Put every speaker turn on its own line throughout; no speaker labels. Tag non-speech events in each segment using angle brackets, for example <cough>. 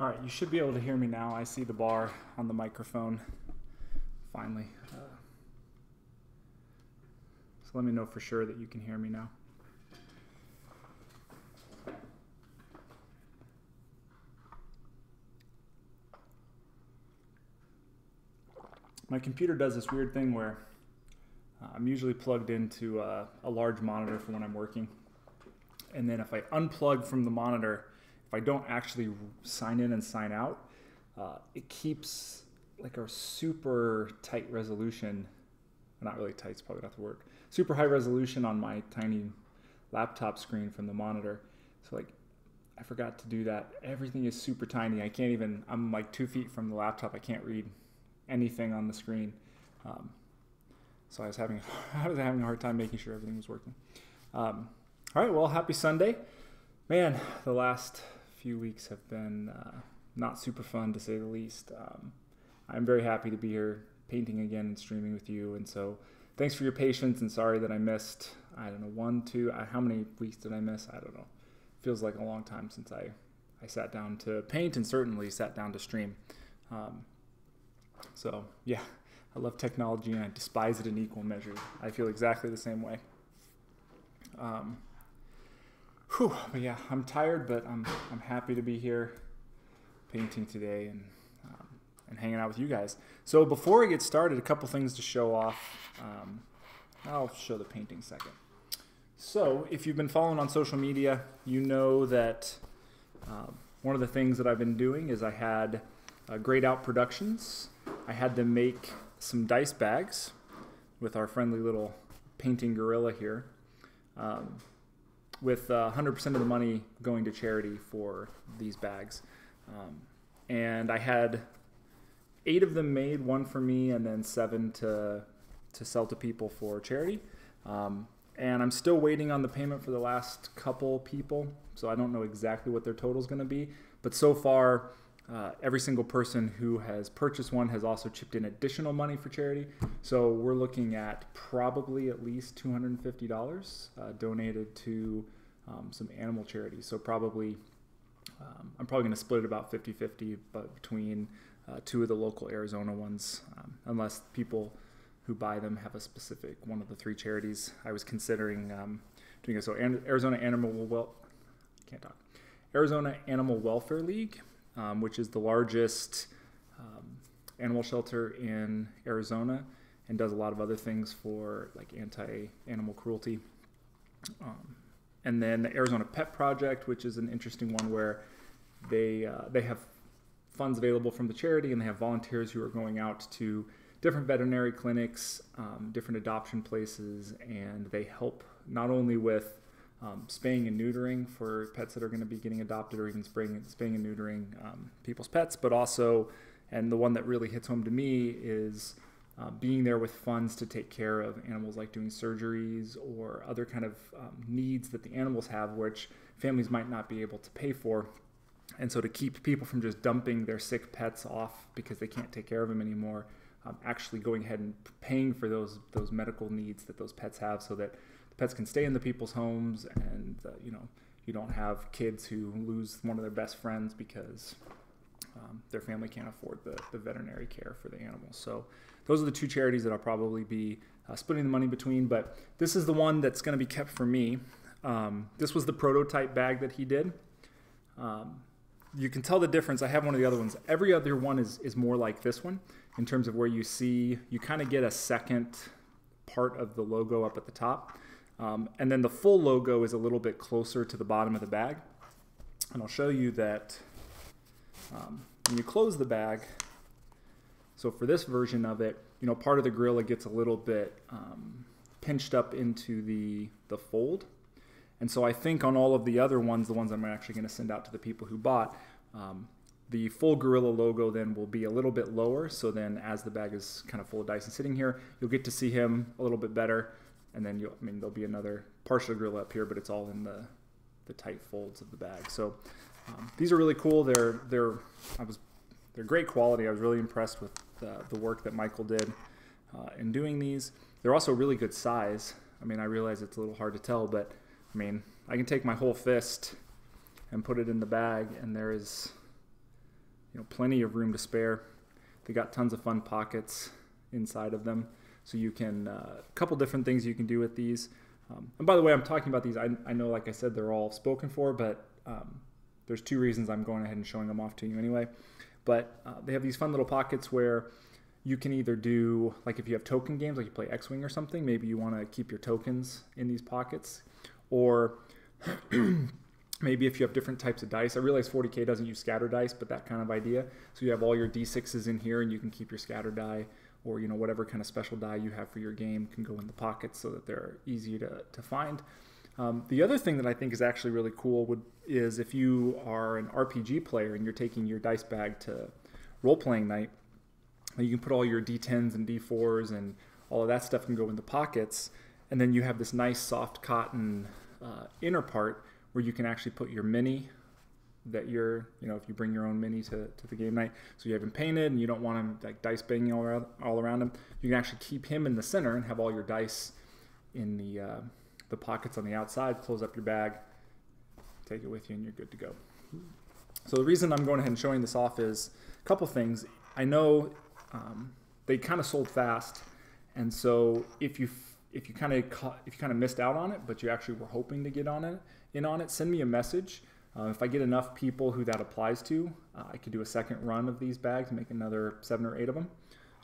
All right, you should be able to hear me now. I see the bar on the microphone. Finally. So let me know for sure that you can hear me now. My computer does this weird thing where uh, I'm usually plugged into uh, a large monitor for when I'm working. And then if I unplug from the monitor, if I don't actually sign in and sign out, uh, it keeps like our super tight resolution. Not really tight, it's probably not the word. Super high resolution on my tiny laptop screen from the monitor. So like, I forgot to do that. Everything is super tiny. I can't even. I'm like two feet from the laptop. I can't read anything on the screen. Um, so I was having <laughs> I was having a hard time making sure everything was working. Um, all right, well, happy Sunday, man. The last few weeks have been uh, not super fun to say the least. Um, I'm very happy to be here painting again and streaming with you. And so thanks for your patience and sorry that I missed, I don't know, one, two, uh, how many weeks did I miss? I don't know. Feels like a long time since I, I sat down to paint and certainly sat down to stream. Um, so yeah, I love technology and I despise it in equal measure. I feel exactly the same way. Um, Whew, but yeah, I'm tired, but I'm I'm happy to be here, painting today and um, and hanging out with you guys. So before I get started, a couple things to show off. Um, I'll show the painting second. So if you've been following on social media, you know that uh, one of the things that I've been doing is I had uh, Grayed Out Productions. I had them make some dice bags with our friendly little painting gorilla here. Um, with uh, 100% of the money going to charity for these bags. Um, and I had eight of them made, one for me, and then seven to to sell to people for charity. Um, and I'm still waiting on the payment for the last couple people, so I don't know exactly what their total is going to be. But so far, uh, every single person who has purchased one has also chipped in additional money for charity. So we're looking at probably at least $250 uh, donated to um, some animal charities. So probably, um, I'm probably going to split it about 50 50 but between uh, two of the local Arizona ones, um, unless people who buy them have a specific one of the three charities. I was considering um, doing it. So Arizona Animal Well, can't talk. Arizona Animal Welfare League um, which is the largest um, animal shelter in Arizona and does a lot of other things for like anti-animal cruelty. Um, and then the Arizona Pet Project, which is an interesting one where they uh, they have funds available from the charity and they have volunteers who are going out to different veterinary clinics, um, different adoption places, and they help not only with um, spaying and neutering for pets that are going to be getting adopted or even spraying, spaying and neutering um, people's pets, but also, and the one that really hits home to me is uh, being there with funds to take care of animals like doing surgeries or other kind of um, needs that the animals have, which families might not be able to pay for. And so to keep people from just dumping their sick pets off because they can't take care of them anymore, um, actually going ahead and paying for those those medical needs that those pets have, so that pets can stay in the people's homes, and uh, you know you don't have kids who lose one of their best friends because um, their family can't afford the, the veterinary care for the animals. So those are the two charities that I'll probably be uh, splitting the money between. But this is the one that's going to be kept for me. Um, this was the prototype bag that he did. Um, you can tell the difference. I have one of the other ones. Every other one is, is more like this one in terms of where you see, you kind of get a second part of the logo up at the top. Um, and then the full logo is a little bit closer to the bottom of the bag. And I'll show you that um, when you close the bag, so for this version of it, you know, part of the gorilla gets a little bit um, pinched up into the, the fold. And so I think on all of the other ones, the ones I'm actually going to send out to the people who bought, um, the full gorilla logo then will be a little bit lower. So then as the bag is kind of full of dice and sitting here, you'll get to see him a little bit better and then you I mean there'll be another partial grill up here, but it's all in the the tight folds of the bag. So um, these are really cool. They're they're I was they're great quality. I was really impressed with the, the work that Michael did uh, in doing these. They're also really good size. I mean, I realize it's a little hard to tell, but I mean, I can take my whole fist and put it in the bag, and there is you know plenty of room to spare. They got tons of fun pockets inside of them, so you can uh, a couple different things you can do with these. Um, and by the way, I'm talking about these. I, I know, like I said, they're all spoken for, but um, there's two reasons I'm going ahead and showing them off to you anyway. But uh, they have these fun little pockets where you can either do like if you have token games, like you play X-wing or something, maybe you want to keep your tokens in these pockets, or <clears throat> maybe if you have different types of dice. I realize 40k doesn't use scatter dice, but that kind of idea. So you have all your d6s in here, and you can keep your scatter die or you know whatever kind of special die you have for your game can go in the pockets so that they're easy to, to find. Um, the other thing that I think is actually really cool would is if you are an RPG player and you're taking your dice bag to role playing night, you can put all your d10s and d4s and all of that stuff can go in the pockets, and then you have this nice soft cotton uh, inner part where you can actually put your mini that you're, you know, if you bring your own mini to, to the game night, so you have him painted and you don't want him like dice banging all around, all around him, you can actually keep him in the center and have all your dice in the uh, the pockets on the outside. Close up your bag, take it with you, and you're good to go. So the reason I'm going ahead and showing this off is a couple things. I know um, they kind of sold fast, and so if you if you kind of if you kind of missed out on it, but you actually were hoping to get on it in on it, send me a message. Uh, if I get enough people who that applies to, uh, I could do a second run of these bags make another seven or eight of them.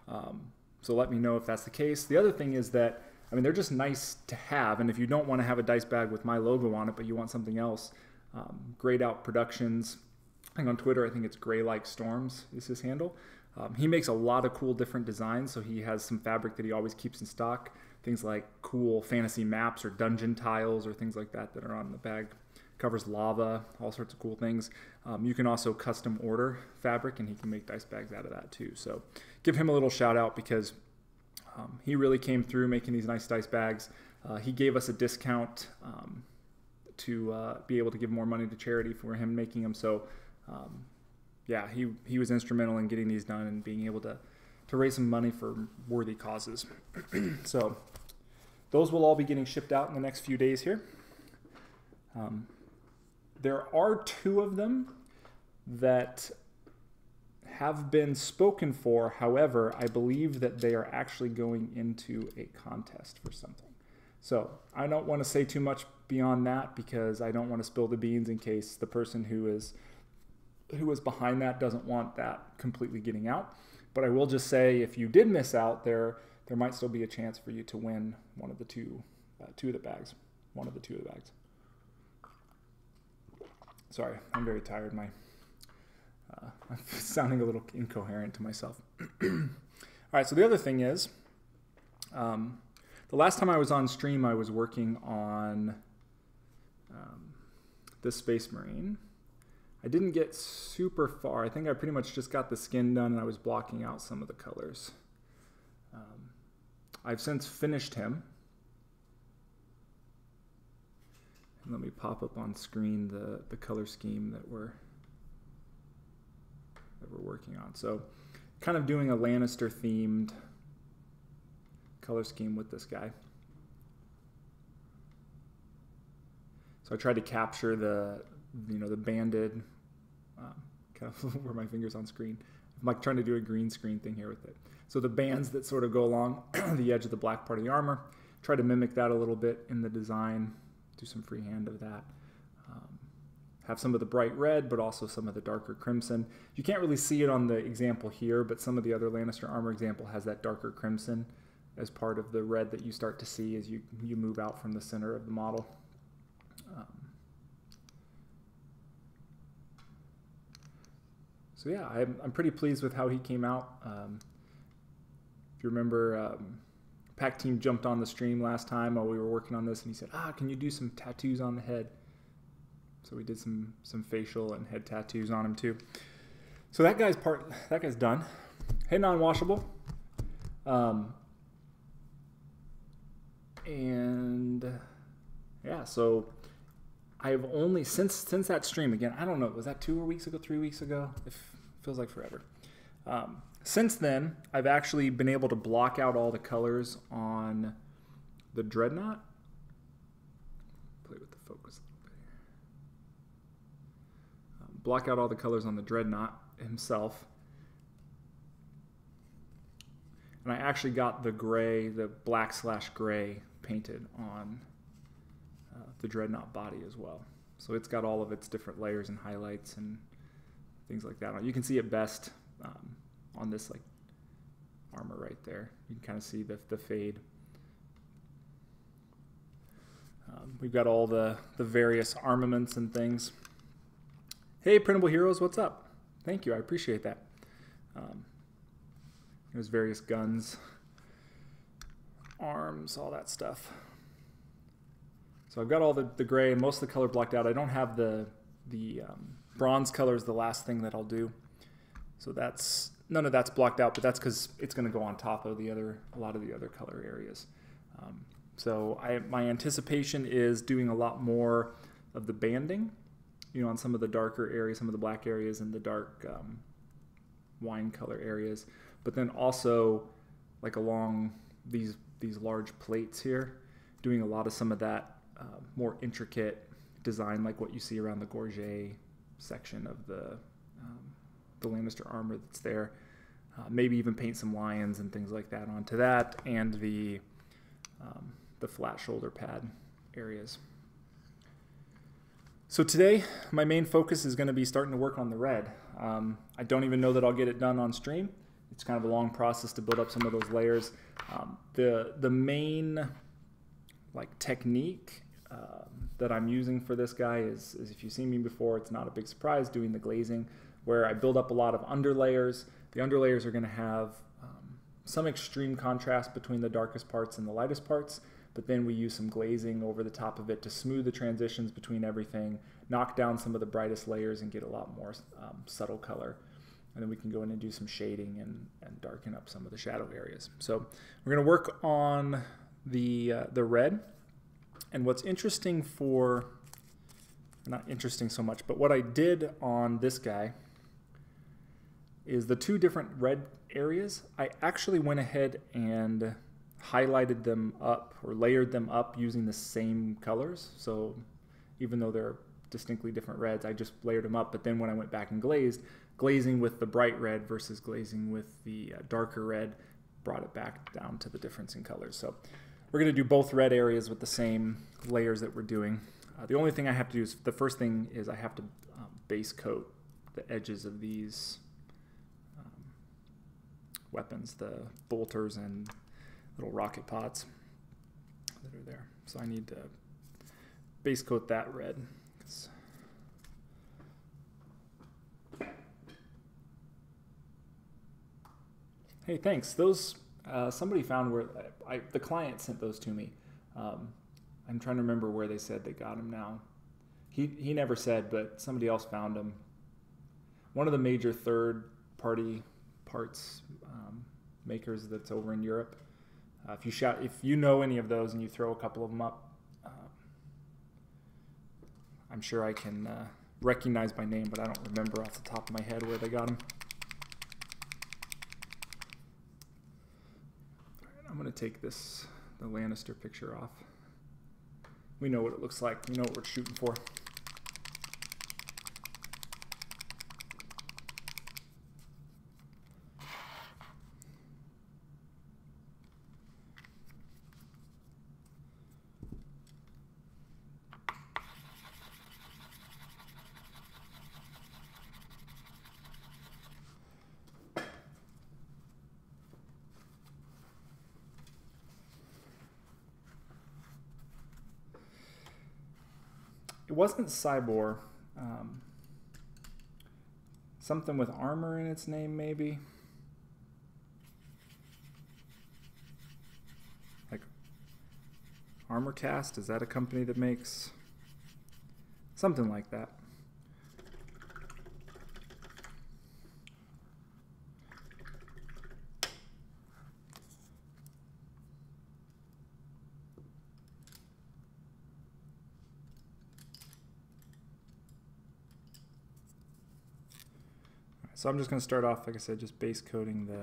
Um, so let me know if that's the case. The other thing is that, I mean, they're just nice to have. And if you don't want to have a dice bag with my logo on it, but you want something else, um, Grayed Out Productions. I think on Twitter, I think it's Gray Like Storms is his handle. Um, he makes a lot of cool different designs. So he has some fabric that he always keeps in stock. Things like cool fantasy maps or dungeon tiles or things like that that are on the bag covers lava, all sorts of cool things. Um, you can also custom order fabric, and he can make dice bags out of that too. So give him a little shout out because um, he really came through making these nice dice bags. Uh, he gave us a discount um, to uh, be able to give more money to charity for him making them. So um, yeah, he he was instrumental in getting these done and being able to to raise some money for worthy causes. <clears throat> so those will all be getting shipped out in the next few days here. Um, there are two of them that have been spoken for. However, I believe that they are actually going into a contest for something. So I don't want to say too much beyond that because I don't want to spill the beans in case the person who is who is behind that doesn't want that completely getting out. But I will just say if you did miss out, there there might still be a chance for you to win one of the two uh, two of the bags, one of the two of the bags. Sorry, I'm very tired. My uh, <laughs> I'm sounding a little incoherent to myself. <clears throat> All right, so the other thing is, um, the last time I was on stream, I was working on um, this Space Marine. I didn't get super far. I think I pretty much just got the skin done and I was blocking out some of the colors. Um, I've since finished him. And let me pop up on screen the, the color scheme that we're that we're working on. So kind of doing a Lannister themed color scheme with this guy. So I tried to capture the you know the banded um, <laughs> kind of where my fingers on screen. I'm like trying to do a green screen thing here with it. So the bands that sort of go along <clears throat> the edge of the black part of the armor, try to mimic that a little bit in the design do some freehand of that. Um, have some of the bright red, but also some of the darker crimson. You can't really see it on the example here, but some of the other Lannister armor example has that darker crimson as part of the red that you start to see as you, you move out from the center of the model. Um, so yeah, I'm, I'm pretty pleased with how he came out. Um, if you remember, um, Pack Team jumped on the stream last time while we were working on this, and he said, "Ah, can you do some tattoos on the head?" So we did some some facial and head tattoos on him too. So that guy's part that guy's done. Head non-washable. Um, and yeah, so I've only since since that stream again. I don't know. Was that two weeks ago? Three weeks ago? It feels like forever. Um, since then, I've actually been able to block out all the colors on the Dreadnought. Play with the focus a little bit. Um, block out all the colors on the Dreadnought. himself. And I actually got the gray, the black slash gray painted on uh, the Dreadnought body as well. So it's got all of its different layers and highlights and things like that. You can see it best um, on this like armor right there. You can kind of see the, the fade. Um, we've got all the, the various armaments and things. Hey, Printable Heroes, what's up? Thank you, I appreciate that. Um, there's various guns, arms, all that stuff. So I've got all the, the gray, most of the color blocked out. I don't have the, the um, bronze color is the last thing that I'll do. So that's, none of that's blocked out, but that's because it's going to go on top of the other, a lot of the other color areas. Um, so I, my anticipation is doing a lot more of the banding, you know, on some of the darker areas, some of the black areas and the dark um, wine color areas, but then also like along these these large plates here, doing a lot of some of that uh, more intricate design, like what you see around the gorget section of the the Lannister armor that's there. Uh, maybe even paint some lions and things like that onto that, and the um, the flat shoulder pad areas. So today, my main focus is going to be starting to work on the red. Um, I don't even know that I'll get it done on stream. It's kind of a long process to build up some of those layers. Um, the the main like technique um, that I'm using for this guy is, is if you've seen me before, it's not a big surprise doing the glazing where I build up a lot of underlayers. The underlayers are going to have um, some extreme contrast between the darkest parts and the lightest parts, but then we use some glazing over the top of it to smooth the transitions between everything, knock down some of the brightest layers and get a lot more um, subtle color. And then we can go in and do some shading and, and darken up some of the shadow areas. So we're going to work on the, uh, the red. And what's interesting for, not interesting so much, but what I did on this guy is the two different red areas. I actually went ahead and highlighted them up or layered them up using the same colors. So even though they're distinctly different reds, I just layered them up. But then when I went back and glazed, glazing with the bright red versus glazing with the uh, darker red brought it back down to the difference in colors. So we're going to do both red areas with the same layers that we're doing. Uh, the only thing I have to do is, the first thing is I have to um, base coat the edges of these weapons, the bolters and little rocket pods that are there. So I need to base coat that red. Hey, thanks. Those uh, somebody found where I, the client sent those to me. Um, I'm trying to remember where they said they got them now. He he never said, but somebody else found them. One of the major third party parts makers that's over in Europe. Uh, if you shout, if you know any of those and you throw a couple of them up, uh, I'm sure I can uh, recognize my name, but I don't remember off the top of my head where they got them. I'm going to take this the Lannister picture off. We know what it looks like. We know what we're shooting for. It wasn't Cyborg. Um, something with armor in its name, maybe. Like Armorcast, is that a company that makes something like that? So I'm just going to start off, like I said, just base coating the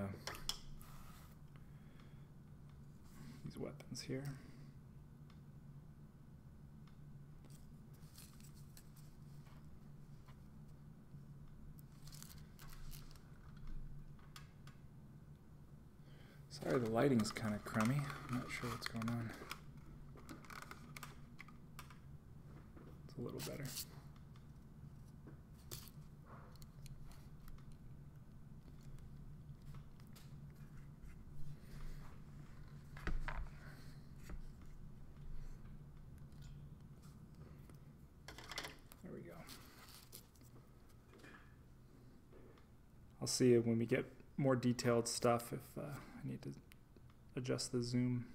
these weapons here. Sorry, the lighting's kind of crummy. I'm not sure what's going on. It's a little better. See it when we get more detailed stuff if uh, I need to adjust the zoom.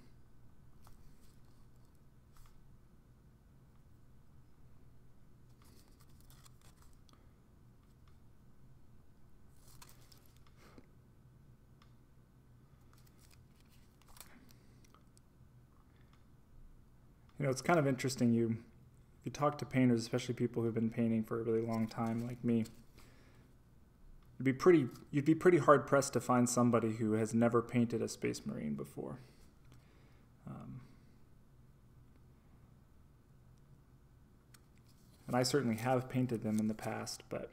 You know, it's kind of interesting. You, you talk to painters, especially people who've been painting for a really long time, like me, You'd be pretty you'd be pretty hard pressed to find somebody who has never painted a space marine before. Um, and I certainly have painted them in the past, but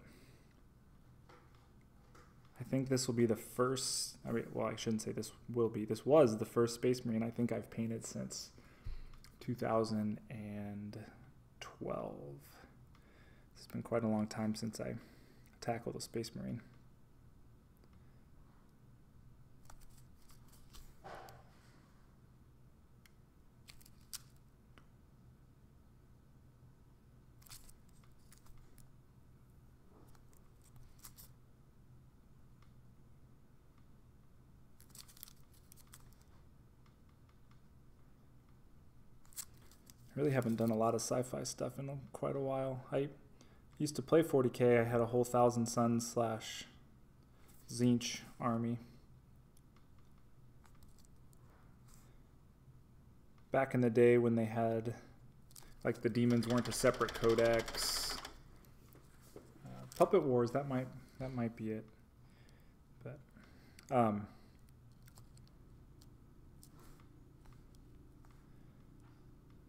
I think this will be the first. I mean, well, I shouldn't say this will be. This was the first Space Marine I think I've painted since 2012. It's been quite a long time since I tackled a Space Marine. Really haven't done a lot of sci-fi stuff in quite a while. I used to play 40k. I had a whole Thousand Sons slash Tzeentch army. Back in the day when they had, like the demons weren't a separate codex. Uh, Puppet Wars, that might that might be it. But um,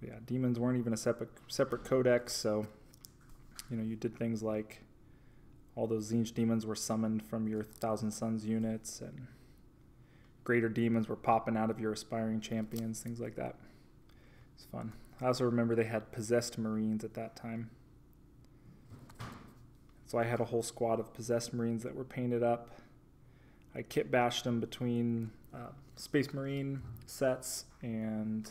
yeah, demons weren't even a separate separate codex, so you know you did things like all those Tzeentch demons were summoned from your Thousand Sons units, and greater demons were popping out of your aspiring champions, things like that. It's fun. I also remember they had possessed marines at that time. So I had a whole squad of possessed marines that were painted up. I kit bashed them between uh, Space Marine sets and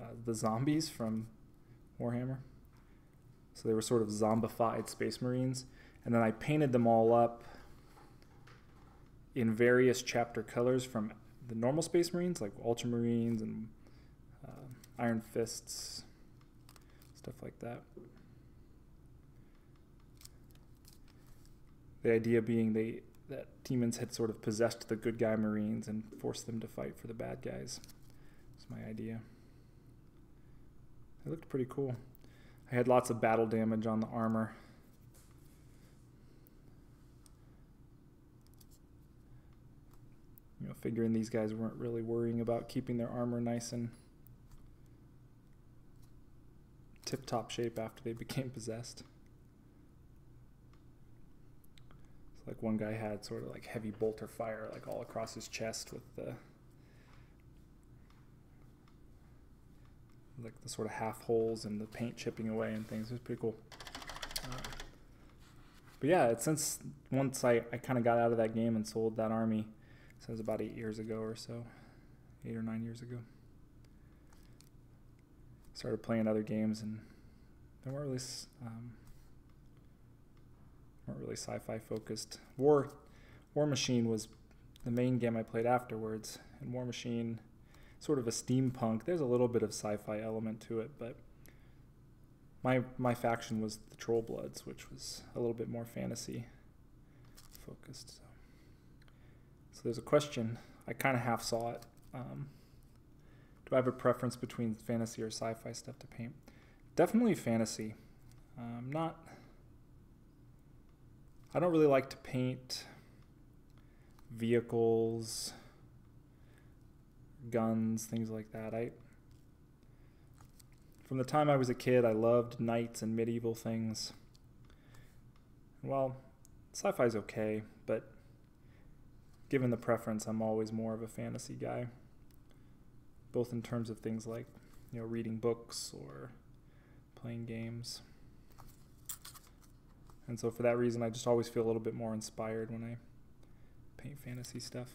uh, the zombies from Warhammer. So they were sort of zombified space marines. And then I painted them all up in various chapter colors from the normal space marines, like ultramarines and uh, iron fists, stuff like that. The idea being they that demons had sort of possessed the good guy marines and forced them to fight for the bad guys. That's my idea. It looked pretty cool. I had lots of battle damage on the armor. You know, figuring these guys weren't really worrying about keeping their armor nice and tip-top shape after they <laughs> became possessed. It's like one guy had sort of like heavy bolter fire like all across his chest with the like the sort of half holes and the paint chipping away and things. It was pretty cool. But yeah, since once I, I kind of got out of that game and sold that army, so it was about eight years ago or so, eight or nine years ago. Started playing other games and they weren't really um, weren't really sci-fi focused. War War Machine was the main game I played afterwards, and War Machine sort of a steampunk. There's a little bit of sci-fi element to it, but my my faction was the Troll Bloods, which was a little bit more fantasy focused. So, so there's a question. I kind of half saw it. Um, do I have a preference between fantasy or sci-fi stuff to paint? Definitely fantasy. Um, not. I don't really like to paint vehicles guns, things like that. I from the time I was a kid, I loved knights and medieval things. Well, sci-fi is okay, but given the preference, I'm always more of a fantasy guy, both in terms of things like, you know, reading books or playing games. And so for that reason, I just always feel a little bit more inspired when I paint fantasy stuff.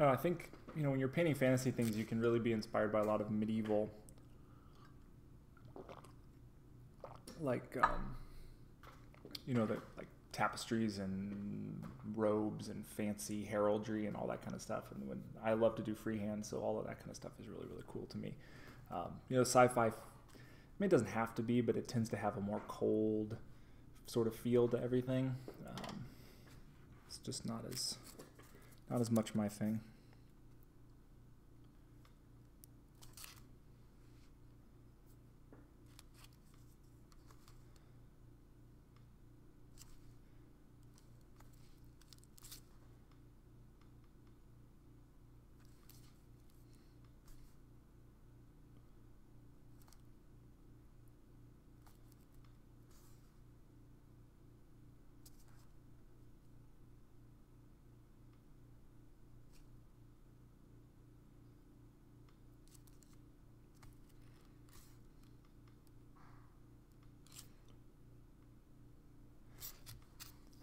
Uh, I think you know when you're painting fantasy things, you can really be inspired by a lot of medieval, like um, you know the like tapestries and robes and fancy heraldry and all that kind of stuff. And when I love to do freehand, so all of that kind of stuff is really really cool to me. Um, you know, sci-fi. I mean, it doesn't have to be, but it tends to have a more cold sort of feel to everything. Um, it's just not as not as much my thing.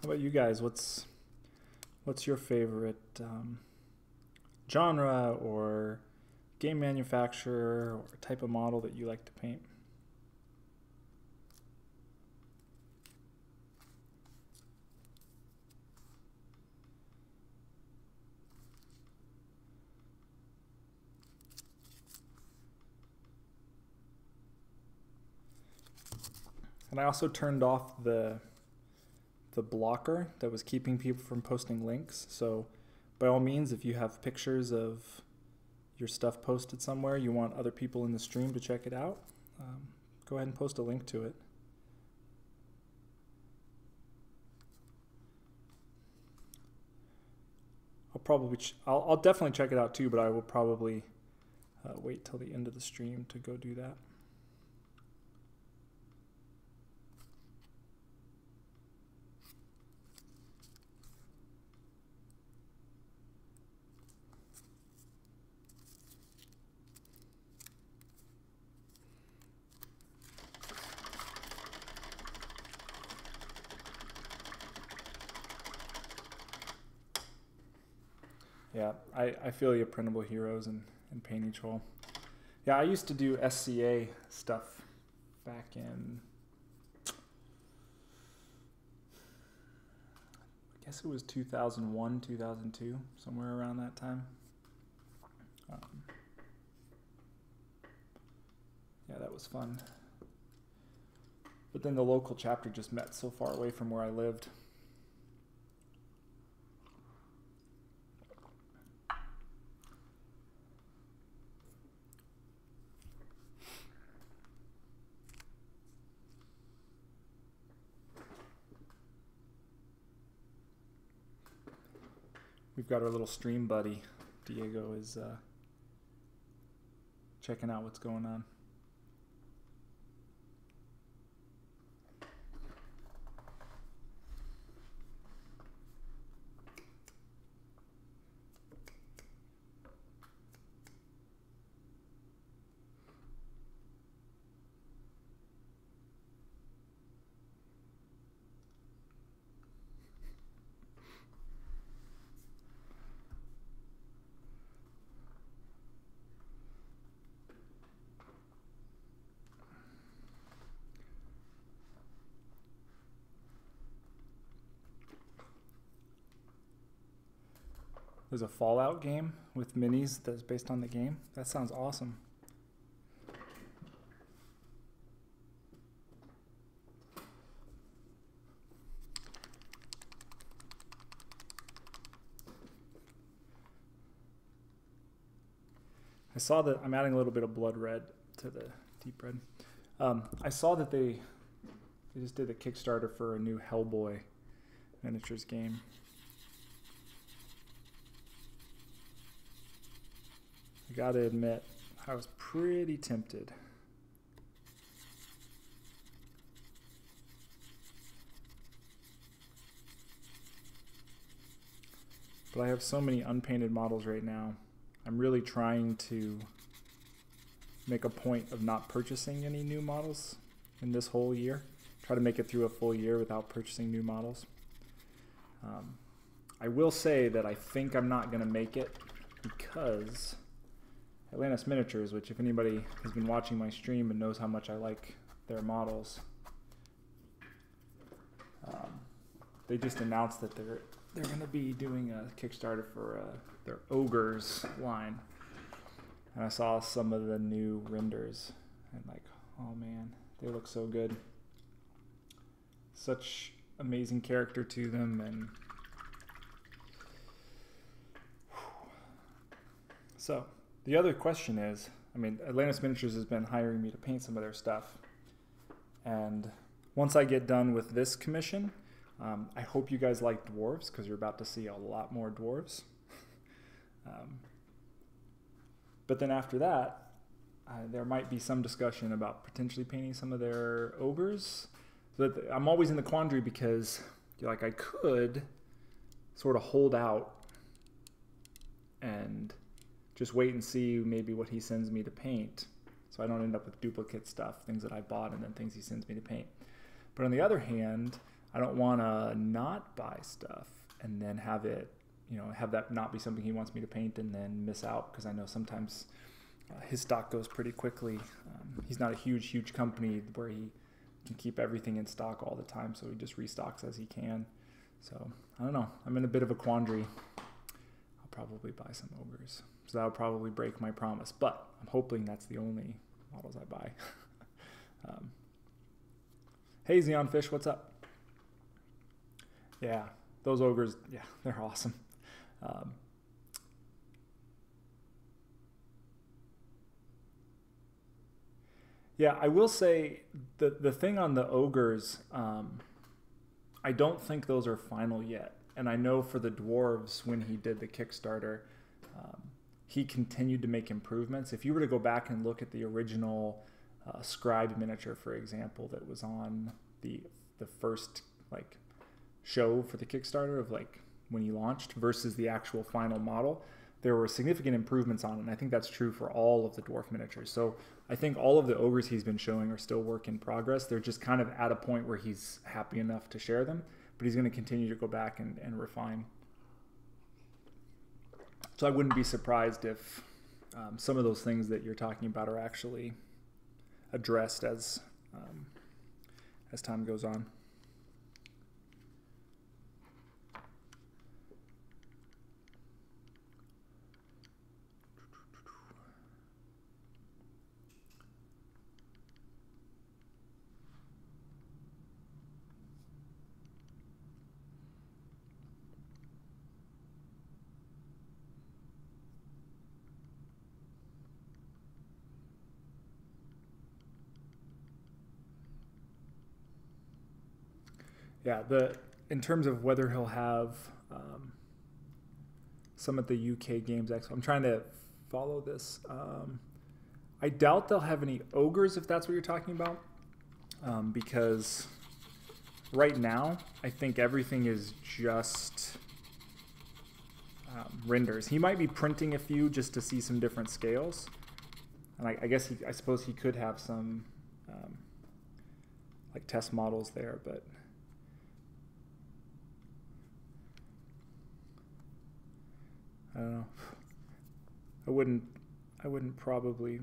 How about you guys? What's what's your favorite um, genre or game manufacturer or type of model that you like to paint? And I also turned off the the blocker that was keeping people from posting links. So, by all means, if you have pictures of your stuff posted somewhere, you want other people in the stream to check it out, um, go ahead and post a link to it. I'll probably, I'll, I'll definitely check it out too, but I will probably uh, wait till the end of the stream to go do that. Yeah, I, I feel you, printable heroes and, and paint each hole. Yeah, I used to do SCA stuff back in, I guess it was 2001, 2002, somewhere around that time. Um, yeah, that was fun. But then the local chapter just met so far away from where I lived. We've got our little stream buddy. Diego is uh, checking out what's going on. There's a Fallout game with minis that's based on the game. That sounds awesome. I saw that I'm adding a little bit of blood red to the deep red. Um, I saw that they they just did a Kickstarter for a new Hellboy miniatures game. Gotta admit, I was pretty tempted. But I have so many unpainted models right now. I'm really trying to make a point of not purchasing any new models in this whole year. Try to make it through a full year without purchasing new models. Um, I will say that I think I'm not going to make it because Atlantis Miniatures, which if anybody has been watching my stream and knows how much I like their models, um, they just announced that they're they're going to be doing a Kickstarter for uh, their Ogres line. And I saw some of the new renders and like, oh man, they look so good. Such amazing character to them and so the other question is I mean Atlantis Miniatures has been hiring me to paint some of their stuff. And once I get done with this commission um, I hope you guys like dwarves because you're about to see a lot more dwarves. <laughs> Um, but then after that uh, there might be some discussion about potentially painting some of their ogres. So I'm always in the quandary because like I could sort of hold out and just wait and see maybe what he sends me to paint so I don't end up with duplicate stuff, things that I bought and then things he sends me to paint. But on the other hand, I don't want to not buy stuff and then have it, you know, have that not be something he wants me to paint and then miss out because I know sometimes uh, his stock goes pretty quickly. Um, he's not a huge, huge company where he can keep everything in stock all the time, so he just restocks as he can. So I don't know. I'm in a bit of a quandary. I'll probably buy some ogres. So that'll probably break my promise, but I'm hoping that's the only models I buy. <laughs> um, hey, Xeon Fish, what's up? Yeah, those ogres, yeah, <laughs> they're awesome. Um, Yeah, I will say the the thing on the ogres, um, I don't think those are final yet. And I know for the dwarves, when he did the Kickstarter, um, he continued to make improvements. If you were to go back and look at the original uh, scribe miniature, for example, that was on the the first like show for the Kickstarter of like when he launched versus the actual final model, there were significant improvements on it. And I think that's true for all of the dwarf miniatures. So I think all of the ogres he's been showing are still work in progress. They're just kind of at a point where he's happy enough to share them, but he's going to continue to go back and, and refine. So I wouldn't be surprised if um, some of those things that you're talking about are actually addressed as um, as time goes on. Yeah, the in terms of whether he'll have um, some at the UK Games Expo. I'm trying to follow this. Um, I doubt they'll have any ogres if that's what you're talking about, um, because right now I think everything is just um, renders. He might be printing a few just to see some different scales, and I, I guess he, I suppose he could have some um, like test models there, but. I don't know. I wouldn't. I wouldn't probably.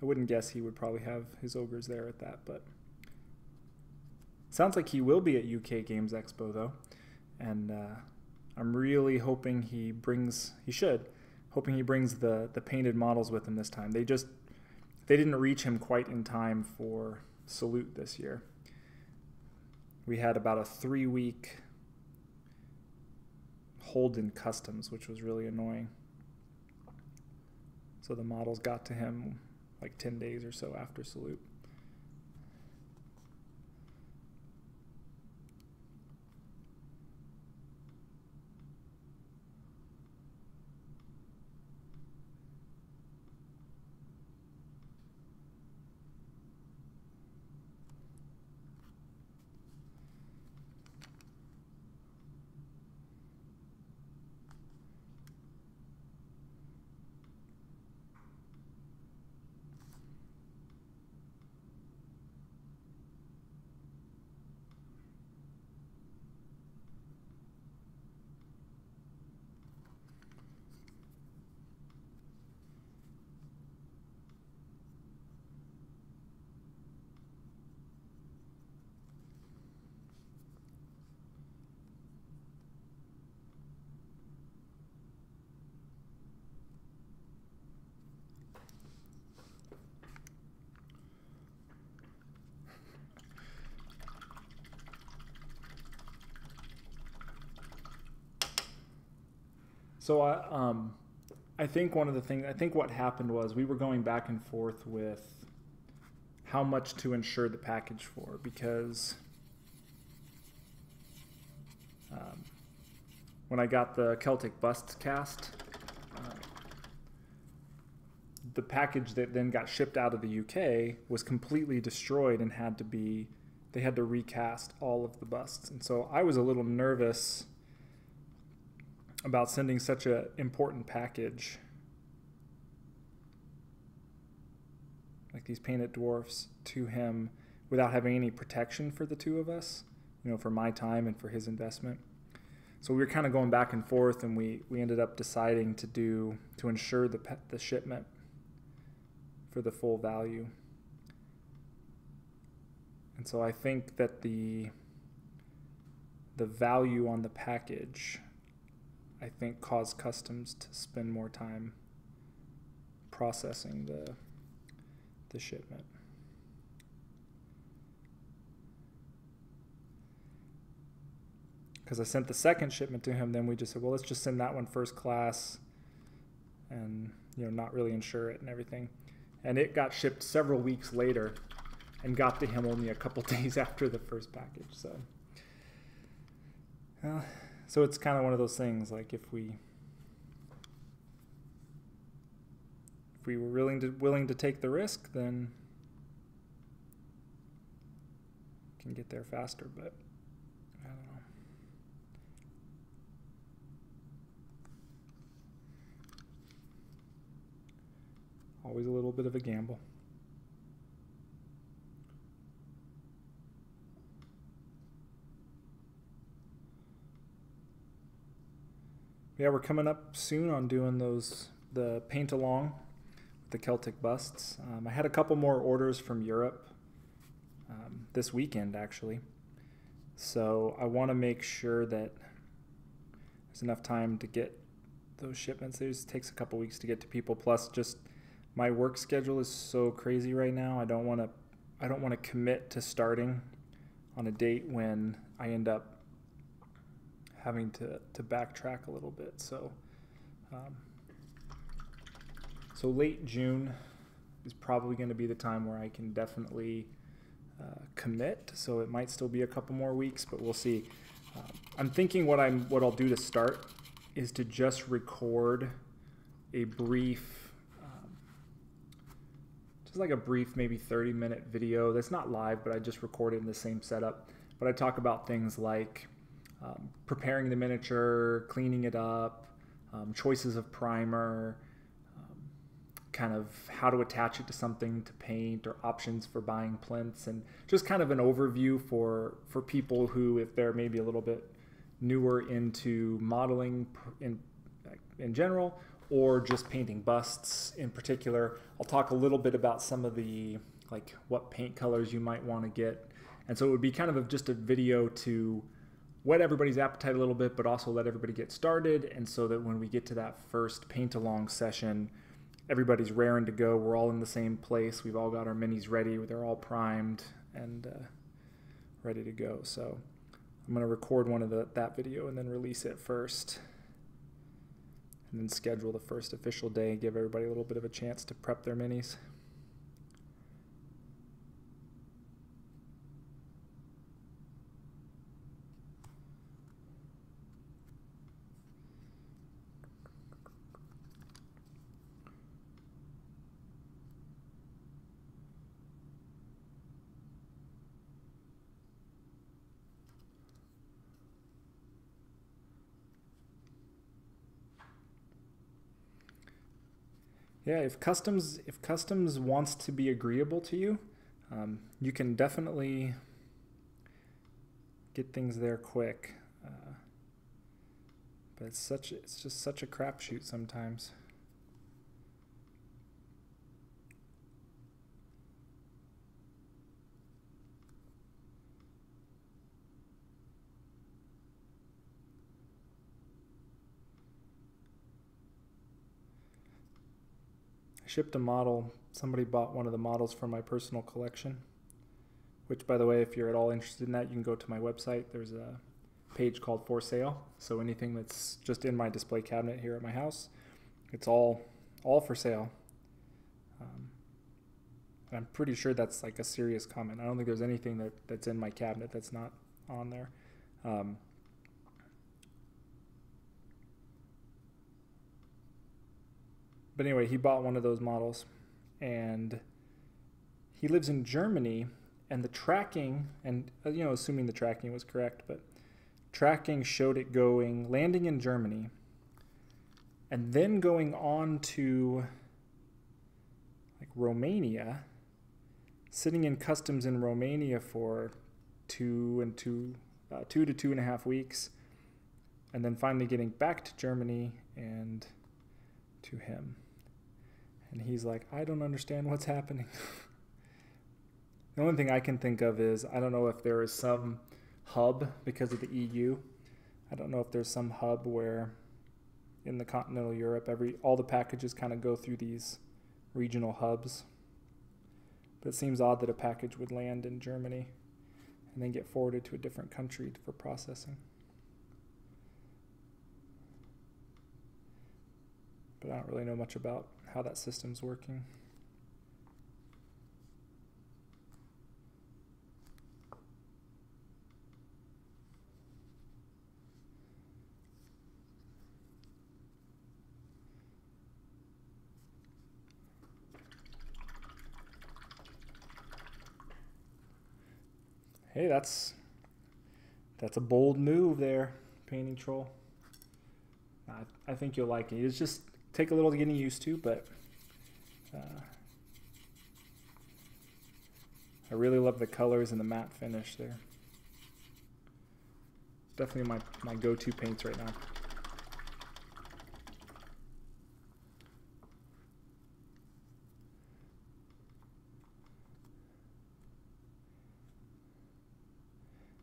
I wouldn't guess he would probably have his ogres there at that, but sounds like he will be at UK Games Expo though, and uh, I'm really hoping he brings. He should, hoping he brings the the painted models with him this time. They just they didn't reach him quite in time for Salute this year. We had about a three week hold in customs, which was really annoying. So the models got to him like 10 days or so after salute. So I, um, I think one of the things I think what happened was we were going back and forth with how much to insure the package for because um, when I got the Celtic Bust cast, uh, the package that then got shipped out of the UK was completely destroyed and had to be they had to recast all of the busts. And so I was a little nervous about sending such an important package like these painted dwarfs to him without having any protection for the two of us, you know, for my time and for his investment. So we were kind of going back and forth, and we, we ended up deciding to do to insure the the shipment for the full value. And so I think that the the value on the package I think caused customs to spend more time processing the the shipment. Because I sent the second shipment to him, then we just said, well, let's just send that one first class and you know not really insure it and everything. And it got shipped several weeks later and got to him only a couple <laughs> days after the first package. So, uh, so it's kind of one of those things. Like if we if we were willing to willing to take the risk, then can get there faster. But I don't know. Always a little bit of a gamble. Yeah, we're coming up soon on doing those the paint along with the Celtic busts. Um, I had a couple more orders from Europe um, this weekend actually, so I want to make sure that there's enough time to get those shipments. It takes a couple weeks to get to people. Plus, just my work schedule is so crazy right now. I don't want to I don't want to commit to starting on a date when I end up having to, to backtrack a little bit. So, um, so late June is probably going to be the time where I can definitely uh, commit. So it might still be a couple more weeks, but we'll see. Um, I'm thinking what I'm what I'll do to start is to just record a brief, um, just like a brief, maybe 30 minute video. That's not live, but I just record it in the same setup. But I talk about things like um, preparing the miniature, cleaning it up, um, choices of primer, um, kind of how to attach it to something to paint or options for buying plinths and just kind of an overview for, for people who, if they're maybe a little bit newer into modeling in, in general or just painting busts in particular. I'll talk a little bit about some of the like what paint colors you might want to get. And so it would be kind of a, just a video to whet everybody's appetite a little bit, but also let everybody get started. And so that when we get to that first paint along session, everybody's raring to go. We're all in the same place. We've all got our minis ready. They're all primed and uh, ready to go. So I'm going to record one of the, that video and then release it first. And then schedule the first official day, and give everybody a little bit of a chance to prep their minis. Yeah, if customs if customs wants to be agreeable to you, um, you can definitely get things there quick. Uh, but it's such it's just such a crapshoot sometimes. Shipped a model. Somebody bought one of the models from my personal collection. Which, by the way, if you're at all interested in that, you can go to my website. There's a page called for sale. So anything that's just in my display cabinet here at my house, it's all all for sale. Um, I'm pretty sure that's like a serious comment. I don't think there's anything that, that's in my cabinet that's not on there. Um, but anyway, he bought one of those models and he lives in Germany and the tracking and uh, you know assuming the tracking was correct but tracking showed it going landing in Germany and then going on to like Romania sitting in customs in Romania for two and two uh, two to two and a half weeks and then finally getting back to Germany and to him and he's like I don't understand what's happening <laughs> The only thing I can think of is I don't know if there is some hub because of the EU. I don't know if there's some hub where in the continental Europe every all the packages kind of go through these regional hubs. But it seems odd that a package would land in Germany and then get forwarded to a different country for processing. But I don't really know much about how that system's working. Hey, that's that's a bold move there, painting troll. I, I think you'll like it. It's just take a little getting used to, but uh, I really love the colors and the matte finish there. Definitely my, my go-to paints right now.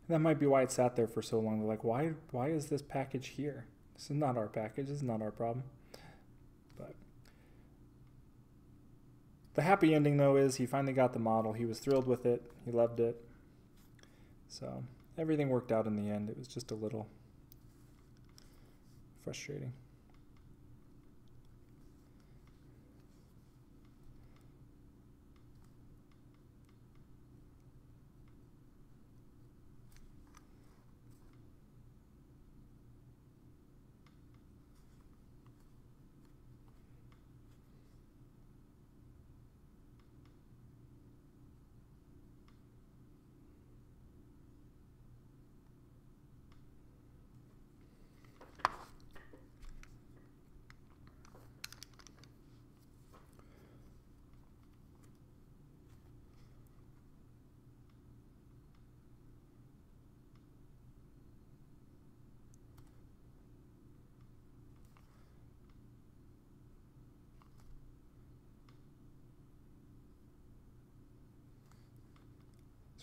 That might be why it sat there for so long. They're like, why, why is this package here? This is not our package. This is not our problem. But the happy ending, though, is he finally got the model. He was thrilled with it. He loved it. So everything worked out in the end. It was just a little frustrating.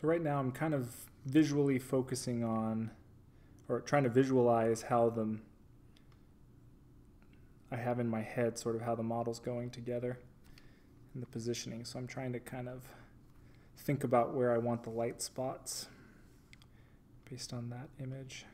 So right now I'm kind of visually focusing on, or trying to visualize how the, I have in my head sort of how the model's going together and the positioning. So I'm trying to kind of think about where I want the light spots based on that image.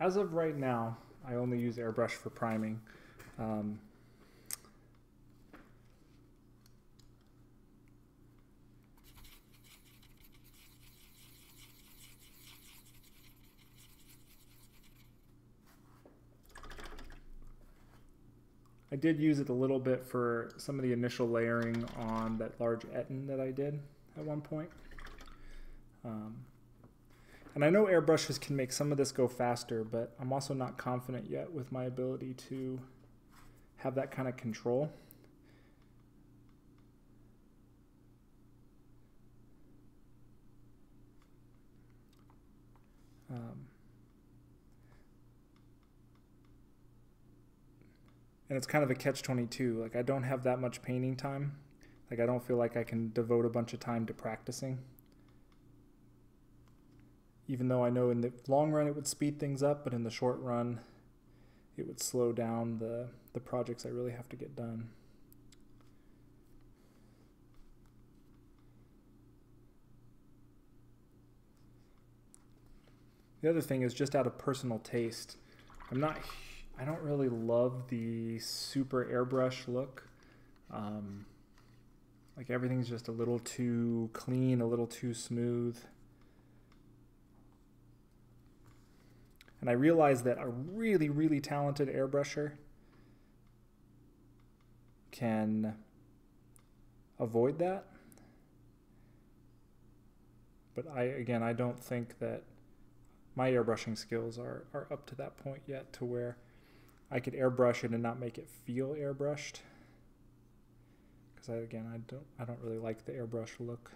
As of right now, I only use airbrush for priming. Um, I did use it a little bit for some of the initial layering on that large Ettin that I did at one point. Um, and I know airbrushes can make some of this go faster, but I'm also not confident yet with my ability to have that kind of control. Um, and it's kind of a catch 22 like i don't have that much painting time like i don't feel like i can devote a bunch of time to practicing even though i know in the long run it would speed things up but in the short run it would slow down the the projects i really have to get done the other thing is just out of personal taste i'm not I don't really love the super airbrush look. Um, like everything's just a little too clean, a little too smooth. And I realize that a really, really talented airbrusher can avoid that. But I, again, I don't think that my airbrushing skills are, are up to that point yet to where I could airbrush it and not make it feel airbrushed. Because I, again, I don't, I don't really like the airbrush look.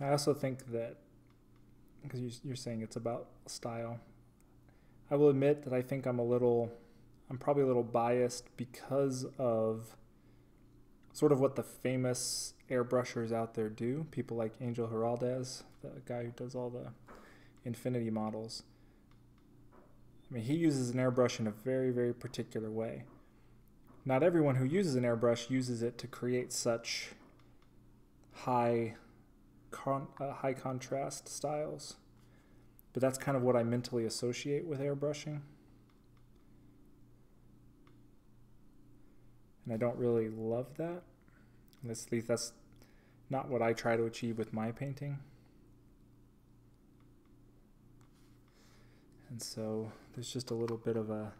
I also think that because you're saying it's about style, I will admit that I think I'm a little, I'm probably a little biased because of sort of what the famous airbrushers out there do. People like Angel Giraldez, the guy who does all the infinity models. I mean, he uses an airbrush in a very, very particular way. Not everyone who uses an airbrush uses it to create such high con- uh, high contrast styles. But that's kind of what I mentally associate with airbrushing. And I don't really love that. At least that's not what I try to achieve with my painting. And so there's just a little bit of a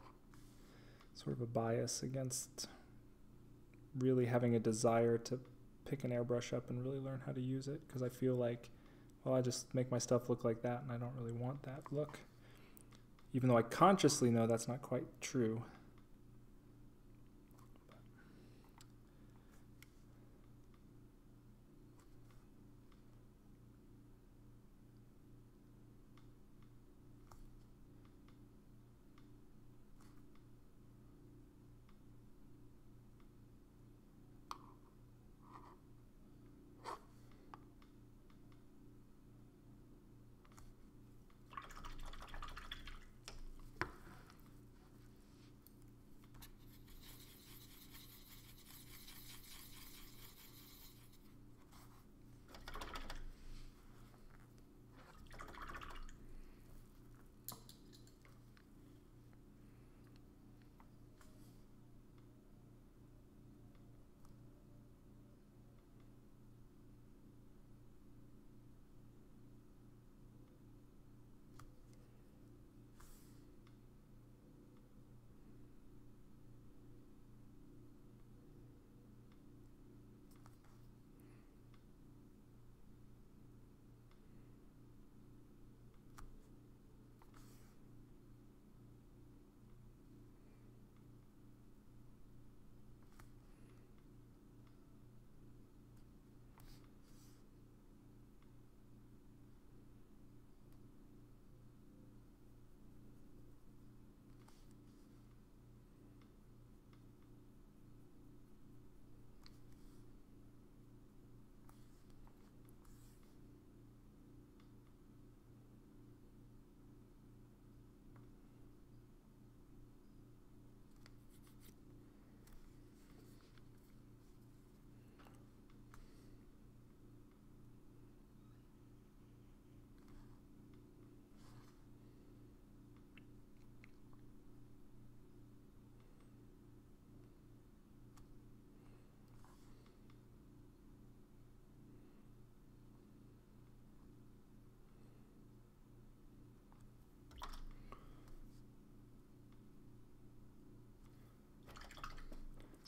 sort of a bias against really having a desire to pick an airbrush up and really learn how to use it because I feel like, well, I just make my stuff look like that and I don't really want that look. Even though I consciously know that's not quite true.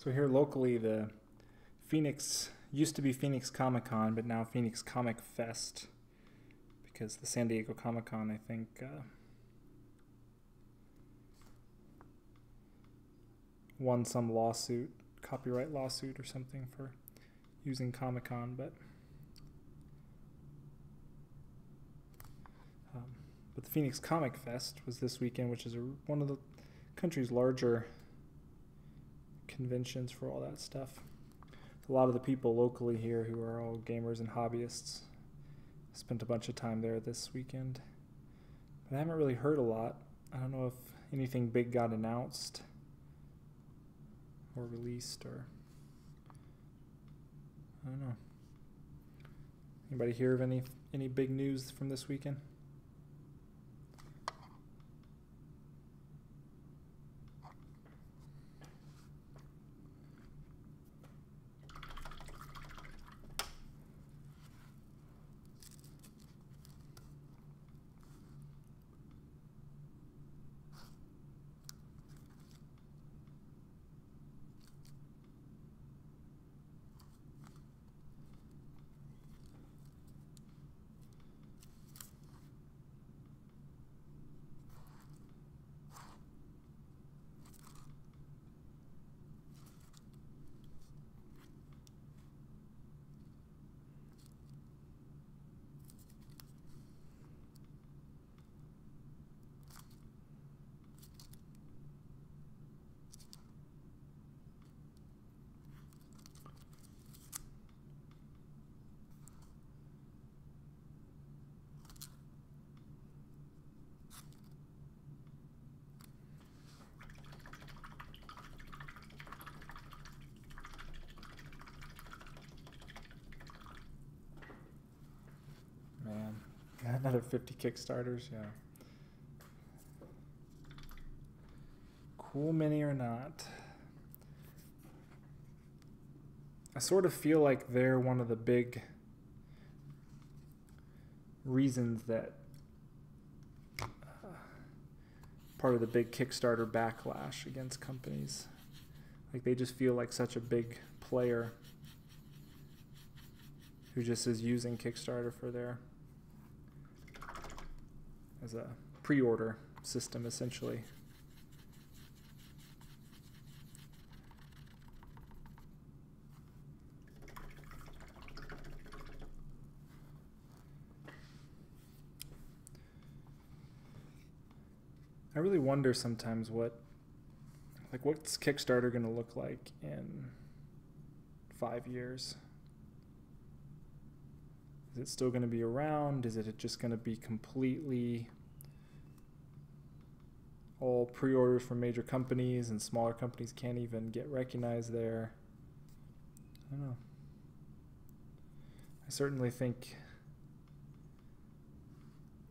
So here locally, the Phoenix used to be Phoenix Comic Con, but now Phoenix Comic Fest because the San Diego Comic Con, I think, uh, won some lawsuit, copyright lawsuit or something for using Comic Con, but. Um, but the Phoenix Comic Fest was this weekend, which is a, one of the country's larger conventions for all that stuff. A lot of the people locally here who are all gamers and hobbyists spent a bunch of time there this weekend. But I haven't really heard a lot. I don't know if anything big got announced or released or I don't know. Anybody hear of any any big news from this weekend? Man, another 50 Kickstarters, yeah. Cool Mini or not. I sort of feel like they're one of the big reasons that uh, part of the big Kickstarter backlash against companies. Like they just feel like such a big player who just is using Kickstarter for their as a pre-order system essentially. I really wonder sometimes what like what's Kickstarter going to look like in 5 years? Is it still going to be around? Is it just going to be completely all pre-orders from major companies and smaller companies can't even get recognized there? I don't know. I certainly think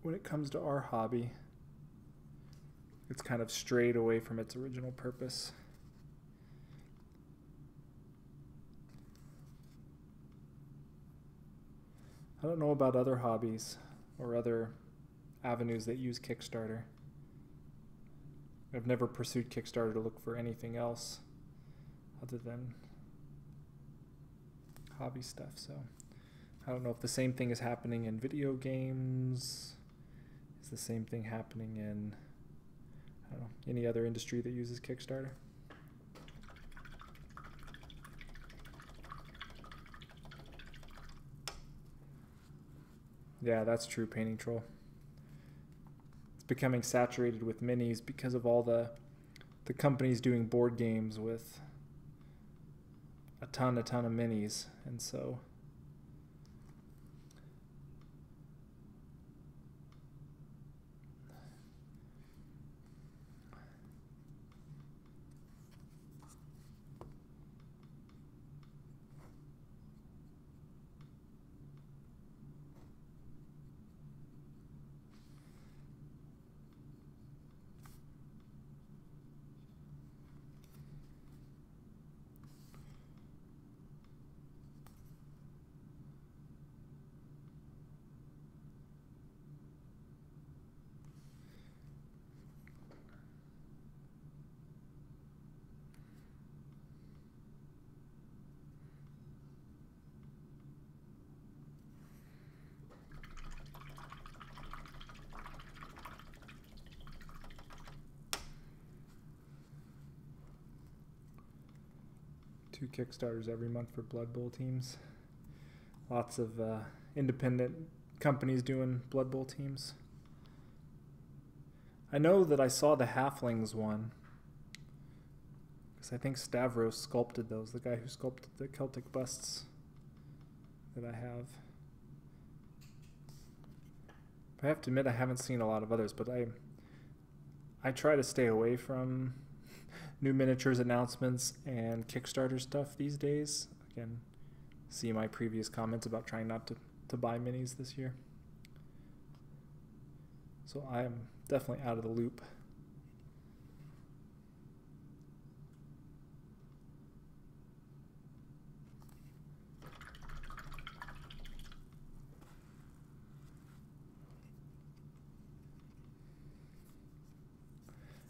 when it comes to our hobby, it's kind of strayed away from its original purpose. I don't know about other hobbies or other avenues that use Kickstarter. I've never pursued Kickstarter to look for anything else other than hobby stuff. So I don't know if the same thing is happening in video games. Is the same thing happening in I don't know any other industry that uses Kickstarter? Yeah, that's true, Painting Troll. It's becoming saturated with minis because of all the the companies doing board games with a ton, a ton of minis, and so two Kickstarters every month for Blood Bowl teams. Lots of uh, independent companies doing Blood Bowl teams. I know that I saw the Halflings one. Because I think Stavros sculpted those, the guy who sculpted the Celtic busts that I have. I have to admit I haven't seen a lot of others, but I I try to stay away from new miniatures announcements and Kickstarter stuff these days. Again, see my previous comments about trying not to, to buy minis this year. So I am definitely out of the loop.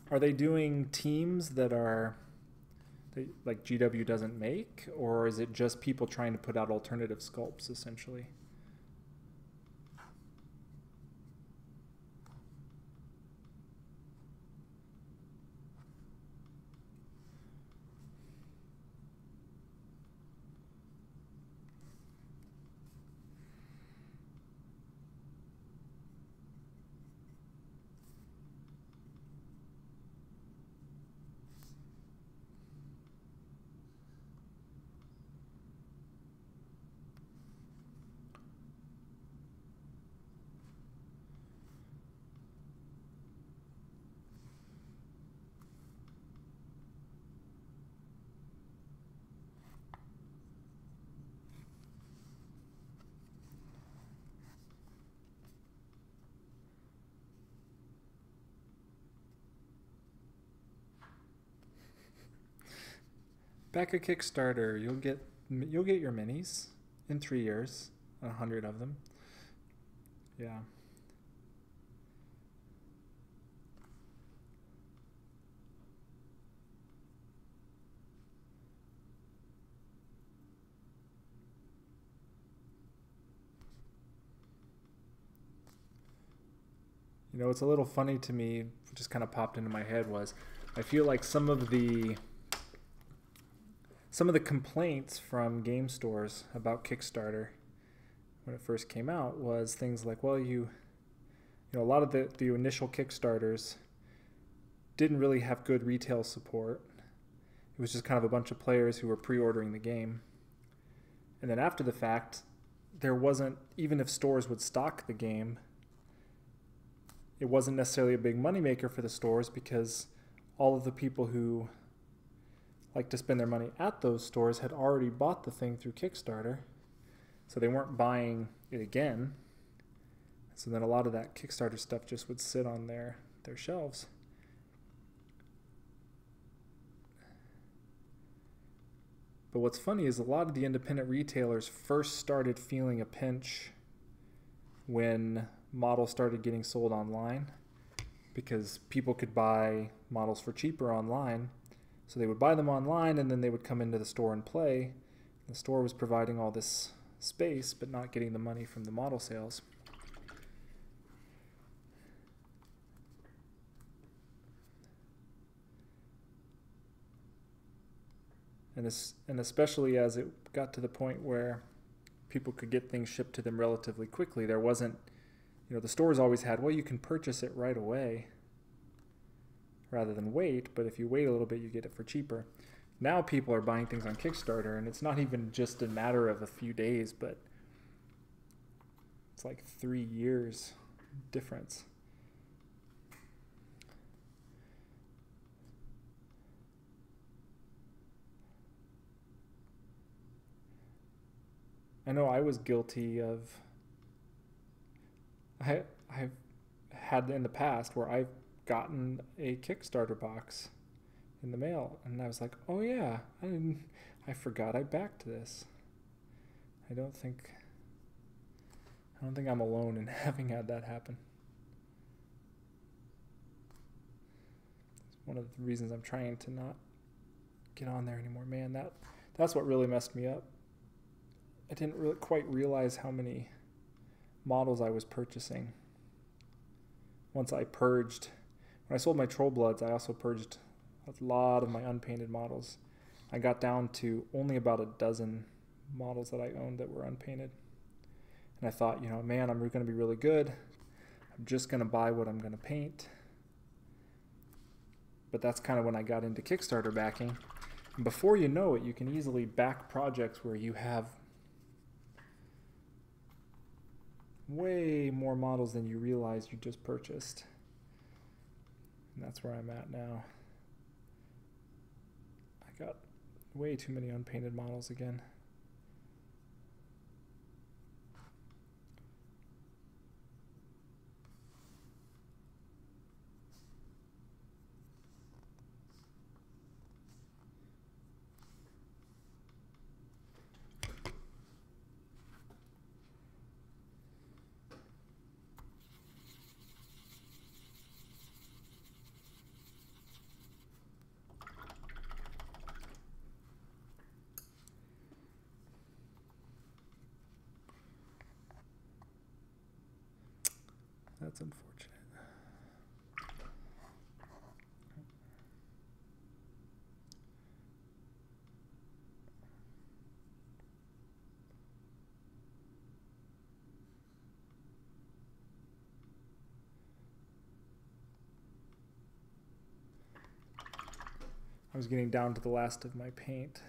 Are they doing teams that are like GW doesn't make, or is it just people trying to put out alternative sculpts essentially? Back a Kickstarter. You'll get you'll get your minis in three years, a hundred of them. Yeah. You know, it's a little funny to me, just kind of popped into my head was I feel like some of the some of the complaints from game stores about Kickstarter when it first came out was things like, well, you, you know, a lot of the, the initial Kickstarters didn't really have good retail support. It was just kind of a bunch of players who were pre ordering the game. And then after the fact, there wasn't, even if stores would stock the game, it wasn't necessarily a big moneymaker for the stores because all of the people who like to spend their money at those stores had already bought the thing through Kickstarter. So they weren't buying it again. So then a lot of that Kickstarter stuff just would sit on their, their shelves. But what's funny is a lot of the independent retailers first started feeling a pinch when models started getting sold online because people could buy models for cheaper online so they would buy them online and then they would come into the store and play. The store was providing all this space but not getting the money from the model sales. And, this, and especially as it got to the point where people could get things shipped to them relatively quickly, there wasn't, you know, the stores always had, well, you can purchase it right away rather than wait, but if you wait a little bit, you get it for cheaper. Now people are buying things on Kickstarter, and it's not even just a matter of a few days, but it's like three years difference. I know I was guilty of I I've had in the past where I've gotten a Kickstarter box in the mail, and I was like, "Oh yeah, I didn't, I forgot I backed this." I don't think I don't think I'm alone in <laughs> having had that happen. It's one of the reasons I'm trying to not get on there anymore. Man, that that's what really messed me up. I didn't really quite realize how many models I was purchasing once I purged when I sold my Troll Bloods, I also purged a lot of my unpainted models. I got down to only about a dozen models that I owned that were unpainted. And I thought, you know, man, I'm going to be really good. I'm just going to buy what I'm going to paint. But that's kind of when I got into Kickstarter backing. And before you know it, you can easily back projects where you have way more models than you realize you just purchased. And that's where I'm at now. I got way too many unpainted models again. That's unfortunate. I was getting down to the last of my paint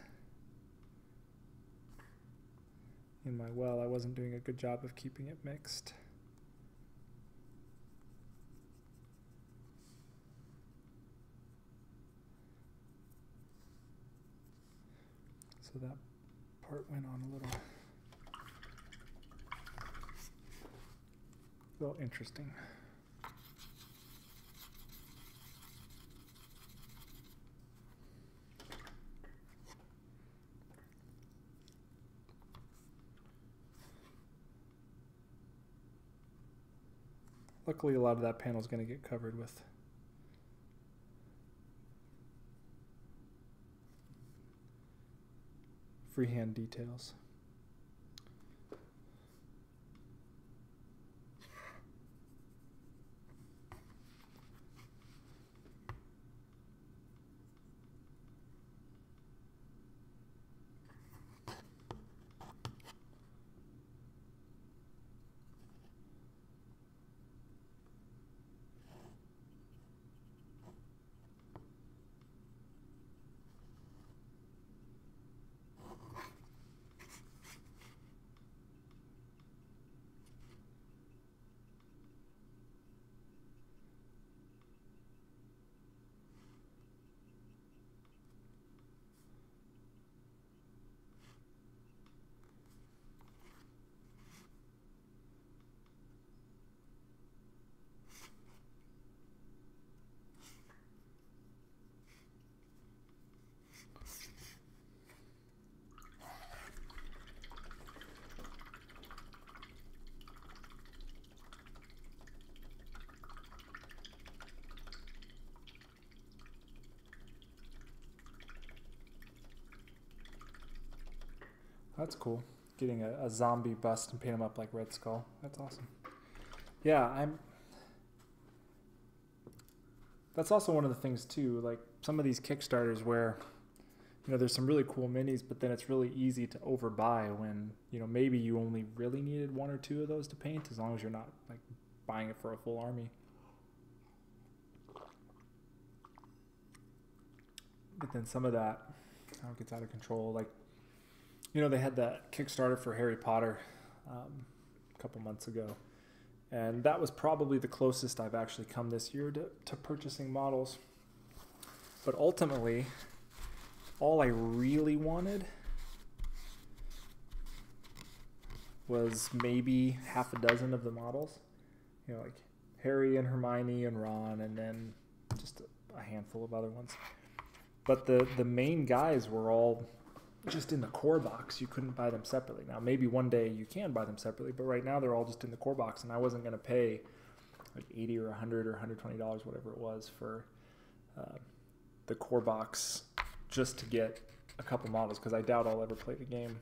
in my well. I wasn't doing a good job of keeping it mixed. So that part went on a little, little interesting. Luckily, a lot of that panel is going to get covered with freehand details. That's cool. Getting a, a, zombie bust and paint him up like Red Skull. That's awesome. Yeah, I'm. That's also one of the things too. Like some of these Kickstarters where, you know, there's some really cool minis, but then it's really easy to overbuy when you know maybe you only really needed one or two of those to paint, as long as you're not like buying it for a full army. But then some of that, gets out of control. Like you know, they had that Kickstarter for Harry Potter um, a couple months ago. And that was probably the closest I've actually come this year to, to purchasing models. But ultimately, all I really wanted was maybe half a dozen of the models. You know, like Harry and Hermione and Ron, and then just a, handful of other ones. But the, the main guys were all just in the core box. You couldn't buy them separately. Now, maybe one day you can buy them separately, but right now they're all just in the core box, and I wasn't going to pay like 80 or 100 or 120 dollars, whatever it was, for uh, the core box just to get a couple models because I doubt I'll ever play the game.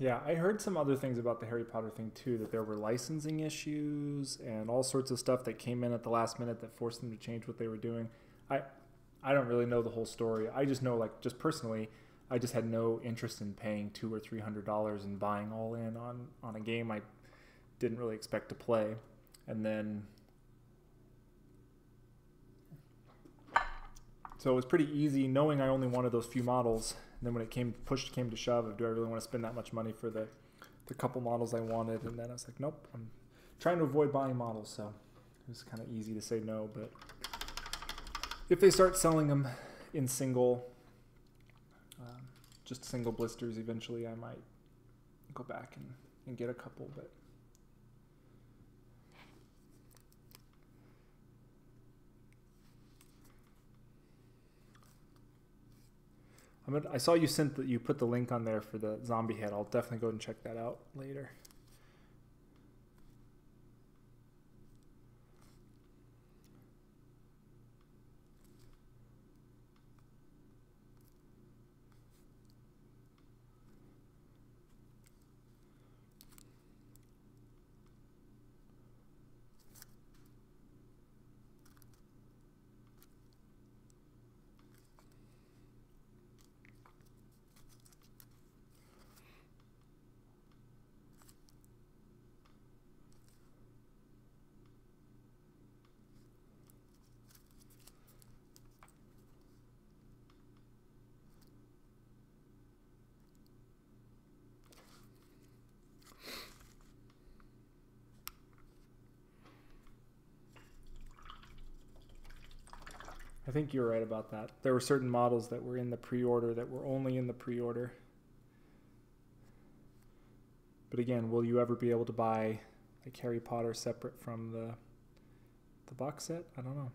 Yeah, I heard some other things about the Harry Potter thing too. That there were licensing issues and all sorts of stuff that came in at the last minute that forced them to change what they were doing. I, I don't really know the whole story. I just know, like, just personally, I just had no interest in paying two or three hundred dollars and buying all in on on a game I didn't really expect to play, and then so it was pretty easy knowing I only wanted those few models. And then when it came push came to shove, of do I really want to spend that much money for the the couple models I wanted? And then I was like, nope, I'm trying to avoid buying models, so it was kind of easy to say no. But if they start selling them in single um, just single blisters eventually I might go back and, and get a couple but I saw you sent that you put the link on there for the zombie head. I'll definitely go and check that out later think you're right about that. There were certain models that were in the pre-order that were only in the pre-order. But again, will you ever be able to buy like Harry Potter separate from the the box set? I don't know.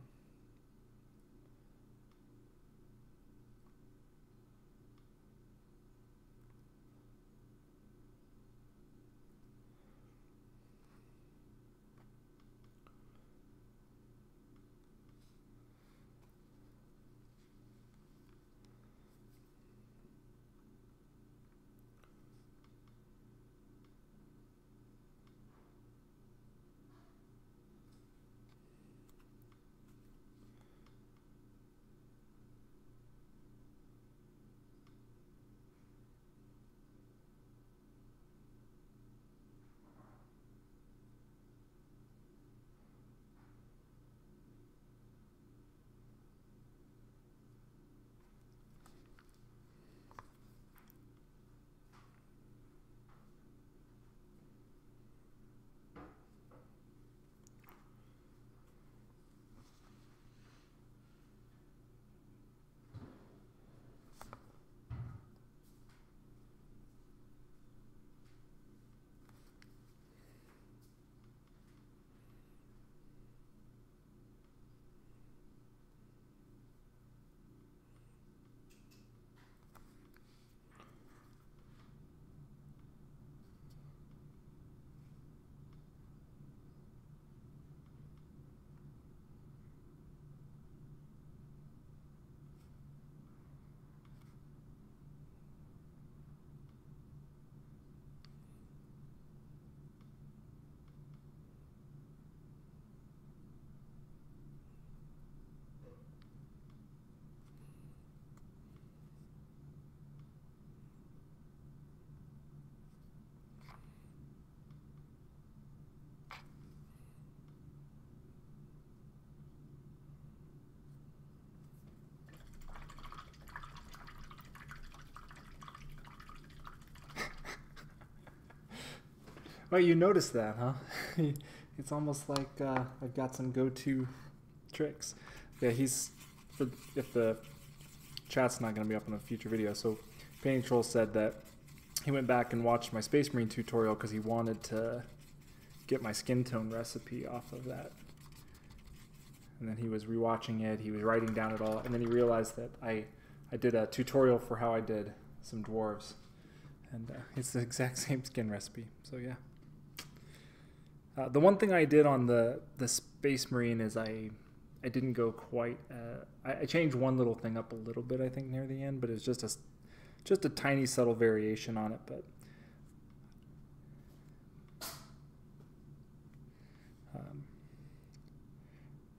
Well, you noticed that, huh? <laughs> it's almost like uh, I've got some go-to tricks. Yeah, he's for if the chat's not going to be up in a future video. So, Painting Troll said that he went back and watched my Space Marine tutorial because he wanted to get my skin tone recipe off of that. And then he was rewatching it. He was writing down it all, and then he realized that I I did a tutorial for how I did some dwarves, and uh, it's the <laughs> exact same skin recipe. So yeah. Uh, the one thing I did on the the Space Marine is I I didn't go quite. Uh, I, I, changed one little thing up a little bit I think near the end, but it's just a just a tiny subtle variation on it. But um,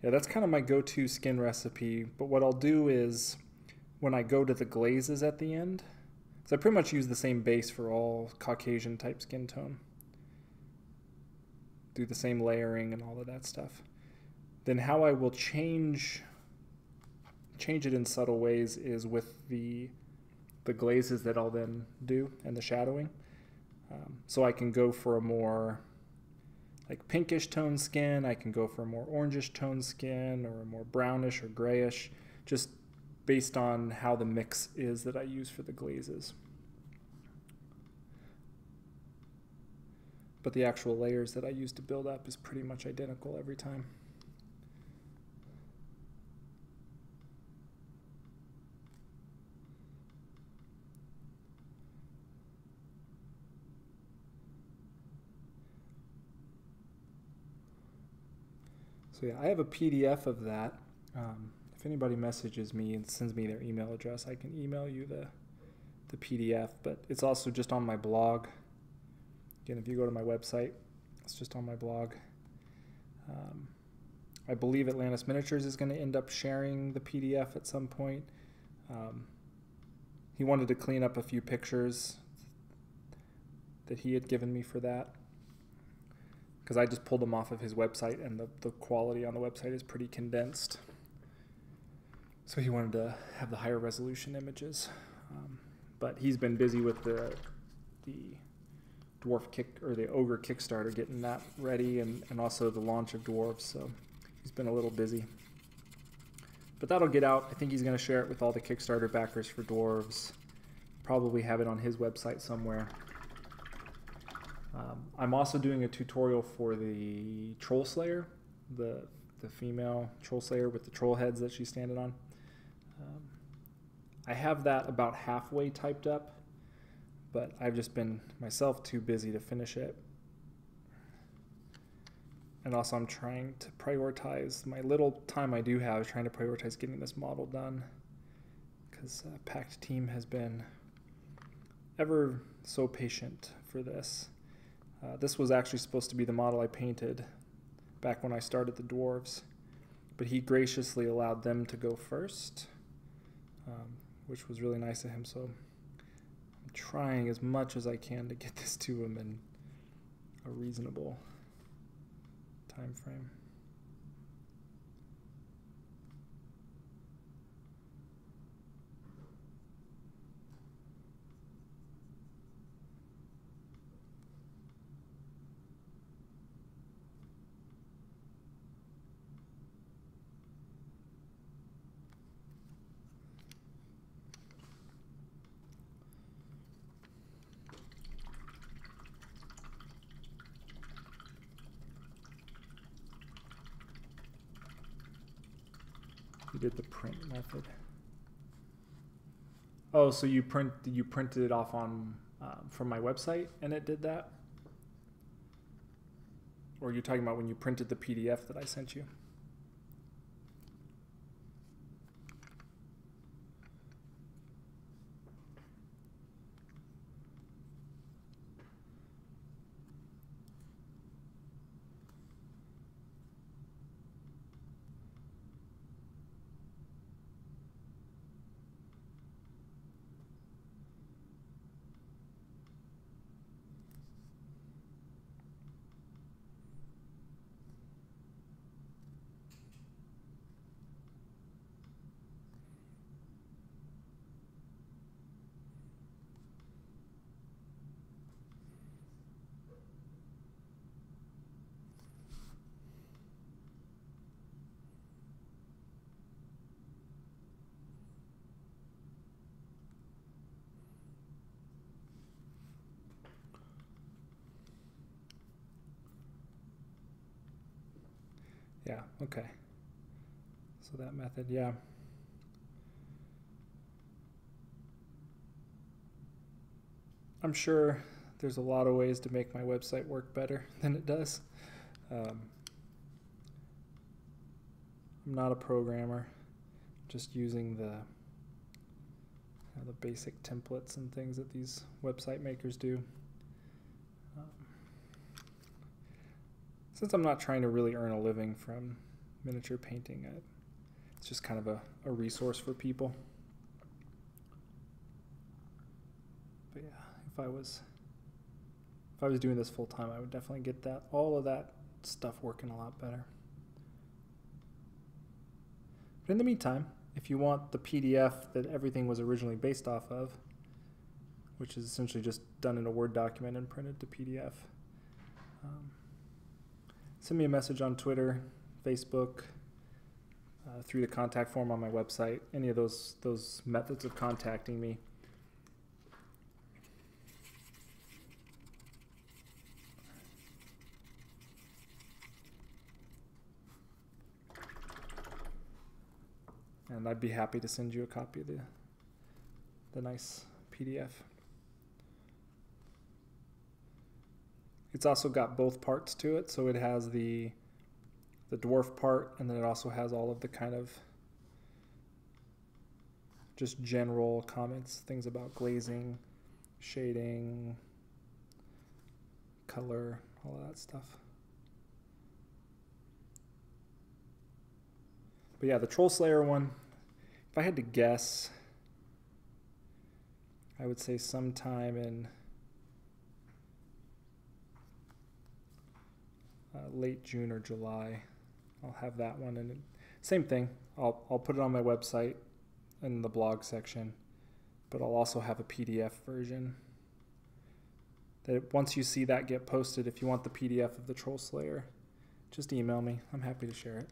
yeah, that's kind of my go-to skin recipe. But what I'll do is when I go to the glazes at the end, so I pretty much use the same base for all Caucasian type skin tone. Do the same layering and all of that stuff. Then how I will change change it in subtle ways is with the the glazes that I'll then do and the shadowing. Um, so I can go for a more like pinkish tone skin. I can go for a more orangish tone skin or a more brownish or grayish, just based on how the mix is that I use for the glazes. But the actual layers that I use to build up is pretty much identical every time. So yeah, I have a PDF of that. Um, if anybody messages me and sends me their email address, I can email you the the PDF. But it's also just on my blog. Again, if you go to my website, it's just on my blog. Um, I believe Atlantis Miniatures is going to end up sharing the PDF at some point. Um, he wanted to clean up a few pictures that he had given me for that because I just pulled them off of his website and the, the quality on the website is pretty condensed. So he wanted to have the higher resolution images. Um, but he's been busy with the the dwarf kick or the ogre Kickstarter, getting that ready, and, and also the launch of dwarves. So he's been a little busy. But that'll get out. I think he's going to share it with all the Kickstarter backers for dwarves. Probably have it on his website somewhere. Um, I'm also doing a tutorial for the Troll Slayer, the the female Troll Slayer with the troll heads that she's standing on. Um, I have that about halfway typed up, but I've just been myself too busy to finish it. And also, I'm trying to prioritize my little time I do have, trying to prioritize getting this model done because uh, Pact Team has been ever so patient for this. Uh, this was actually supposed to be the model I painted back when I started the dwarves, but he graciously allowed them to go first, um, which was really nice of him. So I'm trying as much as I can to get this to him in a reasonable time frame. You did the print method. Oh, so you print you printed it off on um, from my website and it did that? Or are you talking about when you printed the PDF that I sent you? Yeah, okay. So that method, yeah. I'm sure there's a lot of ways to make my website work better <laughs> than it does. Um, I'm not a programmer, just using the you know, the basic templates and things that these website makers do. Um, since I'm not trying to really earn a living from miniature painting. It's just kind of a, a resource for people. But yeah, if I was if I was doing this full time, I would definitely get that all of that stuff working a lot better. But in the meantime, if you want the PDF that everything was originally based off of, which is essentially just done in a Word document and printed to PDF, um, send me a message on Twitter, Facebook, uh, through the contact form on my website. Any of those those methods of contacting me. and I'd be happy to send you a copy of the the nice PDF. It's also got both parts to it, so it has the the dwarf part, and then it also has all of the kind of just general comments, things about glazing, shading, color, all of that stuff. But yeah, the Troll Slayer one, if I had to guess, I would say sometime in uh, late June or July. I'll have that one, and same thing. I'll I'll put it on my website in the blog section, but I'll also have a PDF version. That once you see that get posted, if you want the PDF of the Troll Slayer, just email me. I'm happy to share it.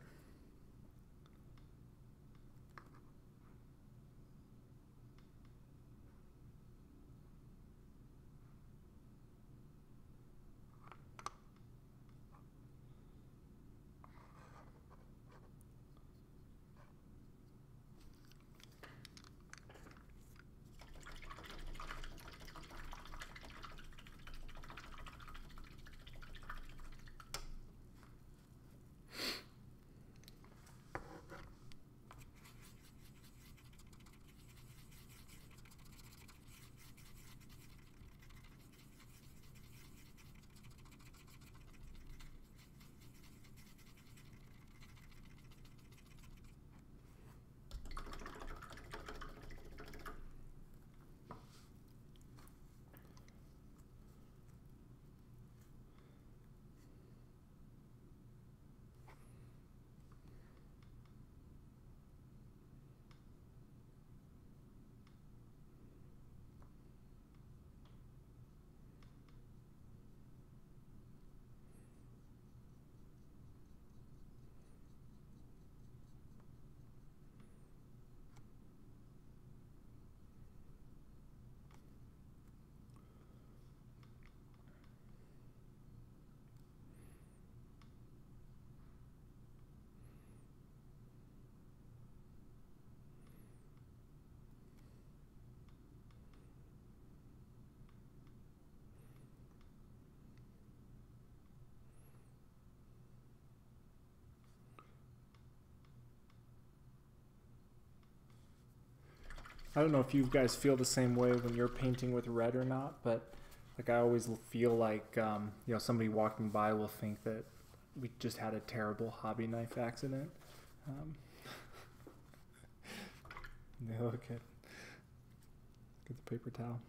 I don't know if you guys feel the same way when you're painting with red or not, but like I always feel like um, you know somebody walking by will think that we just had a terrible hobby knife accident. Um, <laughs> look at get the paper towel.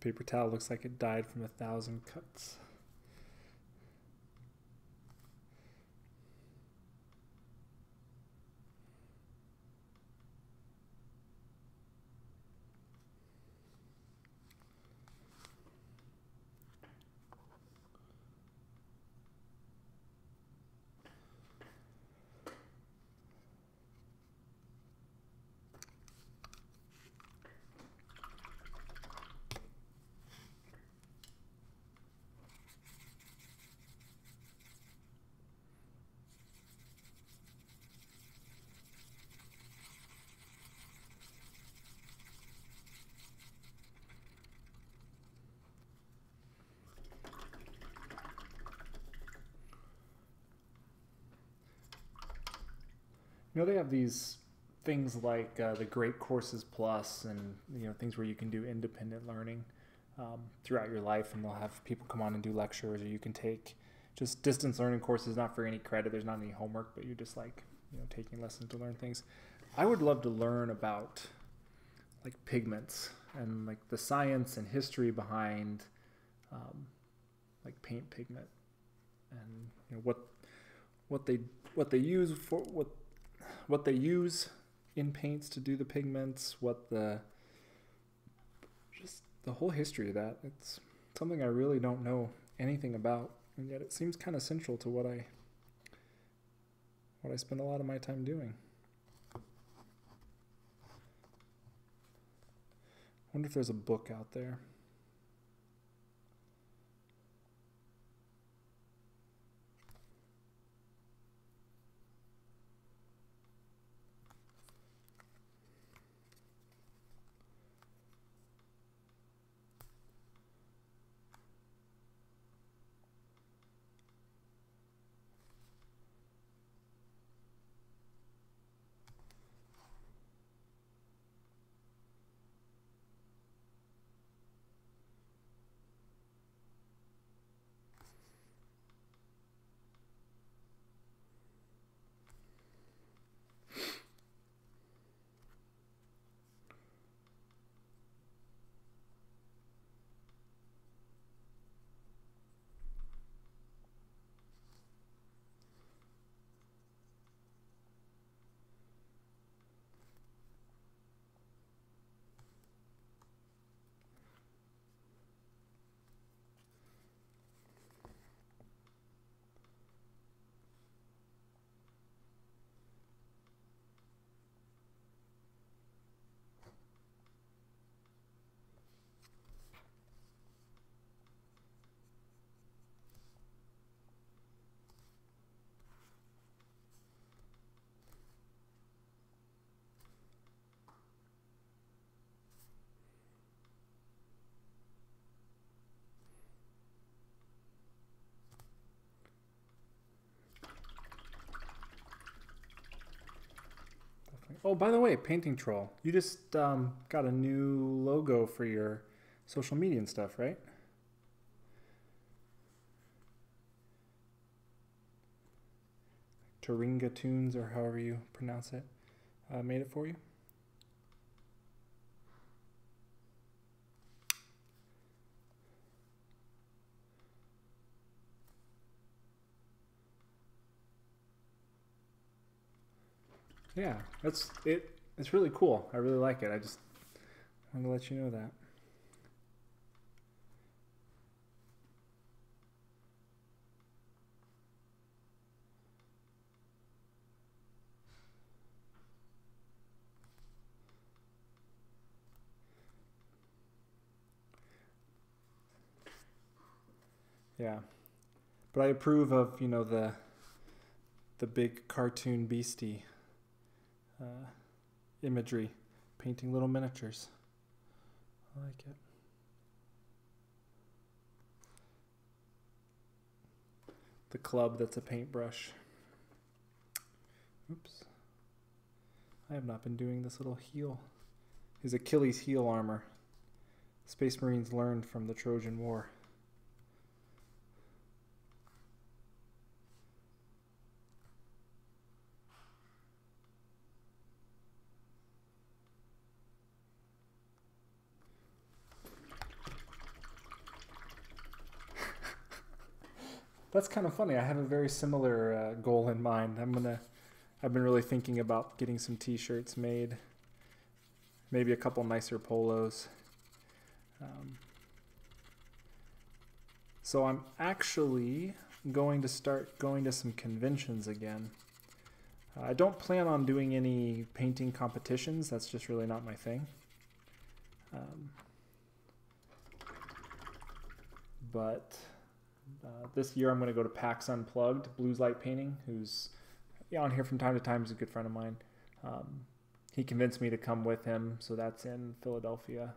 Paper towel looks like it died from a thousand cuts. Know, they have these things like uh, the Great Courses Plus and, you know, things where you can do independent learning um, throughout your life. And they'll have people come on and do lectures, or you can take just distance learning courses, not for any credit. There's not any homework, but you're just like, you know, taking lessons to learn things. I would love to learn about like pigments and like the science and history behind um, like paint pigment and you know what what they what they use for what what they use in paints to do the pigments, what the just the whole history of that. It's something I really don't know anything about, and yet it seems kind of central to what I what I spend a lot of my time doing. I wonder if there's a book out there. Oh, by the way, Painting Troll, you just um, got a new logo for your social media and stuff, right? Taringa Tunes, or however you pronounce it, uh, made it for you. Yeah, that's it. It's really cool. I really like it. I just wanted to let you know that. Yeah, but I approve of you know the the big cartoon beastie uh, imagery, painting little miniatures. I like it. The club that's a paintbrush. Oops. I have not been doing this little heel. His Achilles heel armor. Space Marines learned from the Trojan War. That's kind of funny. I have a very similar uh, goal in mind. I'm gonna. I've been really thinking about getting some T-shirts made. Maybe a couple nicer polos. Um, so I'm actually going to start going to some conventions again. Uh, I don't plan on doing any painting competitions. That's just really not my thing. Um, but uh, this year I'm going to go to PAX Unplugged, Blues Light Painting, who's on here from time to time. He's a good friend of mine. Um, he convinced me to come with him, so that's in Philadelphia,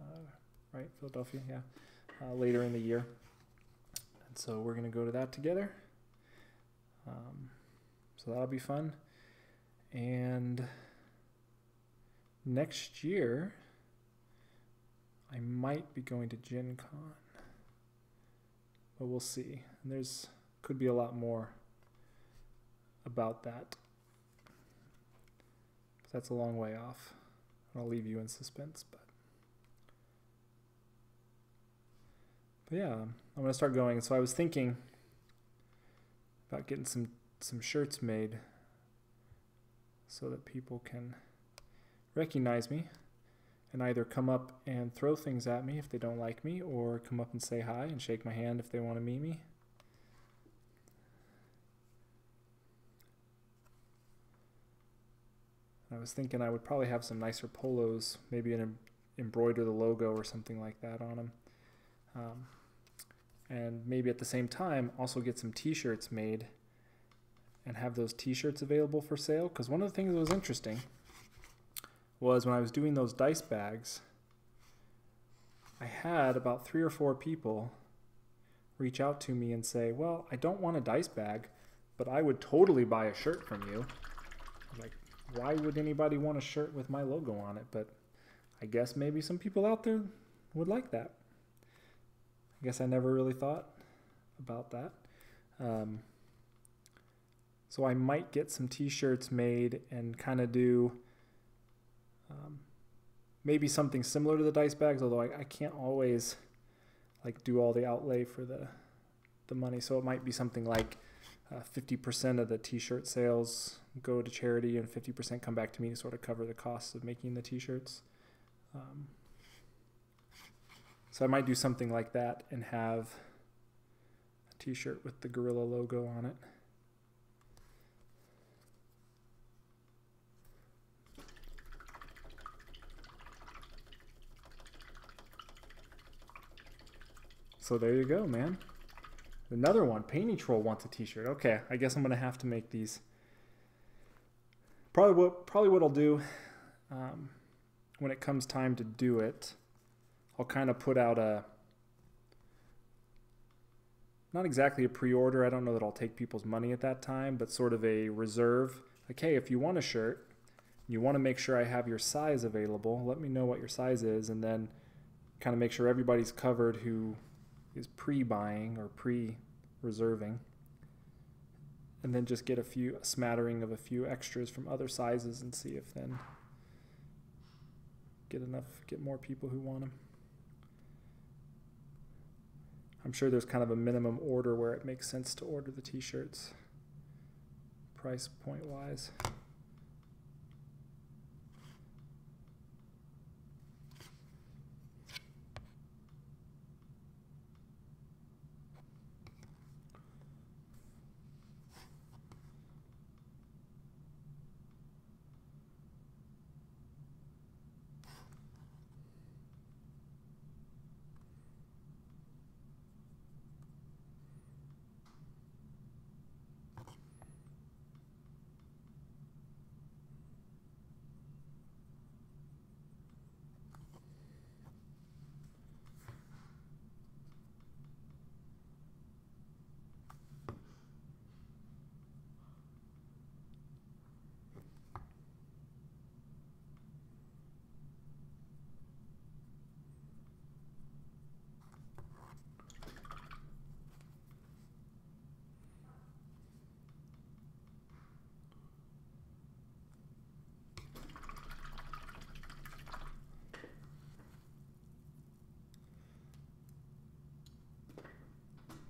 uh, right? Philadelphia, yeah, uh, later in the year. And so we're going to go to that together. Um, so that'll be fun. And next year, I might be going to Gen Con. But we'll see. And there's could be a lot more about that. That's a long way off. I'll leave you in suspense, but But yeah, I'm gonna start going. So I was thinking about getting some some shirts made so that people can recognize me and either come up and throw things at me if they don't like me or come up and say hi and shake my hand if they want to meet me. I was thinking I would probably have some nicer polos, maybe an embroider the logo or something like that on them. Um, and maybe at the same time also get some t-shirts made and have those t-shirts available for sale because one of the things that was interesting was when I was doing those dice bags I had about three or four people reach out to me and say well I don't want a dice bag but I would totally buy a shirt from you. Like why would anybody want a shirt with my logo on it? But I guess maybe some people out there would like that. I guess I never really thought about that. Um, so I might get some t-shirts made and kind of do um, maybe something similar to the dice bags, although I, I can't always like do all the outlay for the the money. So it might be something like uh, 50% of the t-shirt sales go to charity and 50% come back to me to sort of cover the costs of making the t-shirts. Um, so I might do something like that and have a t-shirt with the Gorilla logo on it. So there you go, man. Another one. Painting Troll wants a t-shirt. Okay, I guess I'm going to have to make these. Probably what, probably what I'll do um, when it comes time to do it I'll kind of put out a not exactly a pre-order. I don't know that I'll take people's money at that time, but sort of a reserve. Like, hey, if you want a shirt, you want to make sure I have your size available. Let me know what your size is, and then kind of make sure everybody's covered who is pre-buying or pre-reserving. And then just get a few a smattering of a few extras from other sizes and see if then get enough, get more people who want them. I'm sure there's kind of a minimum order where it makes sense to order the t-shirts price point wise.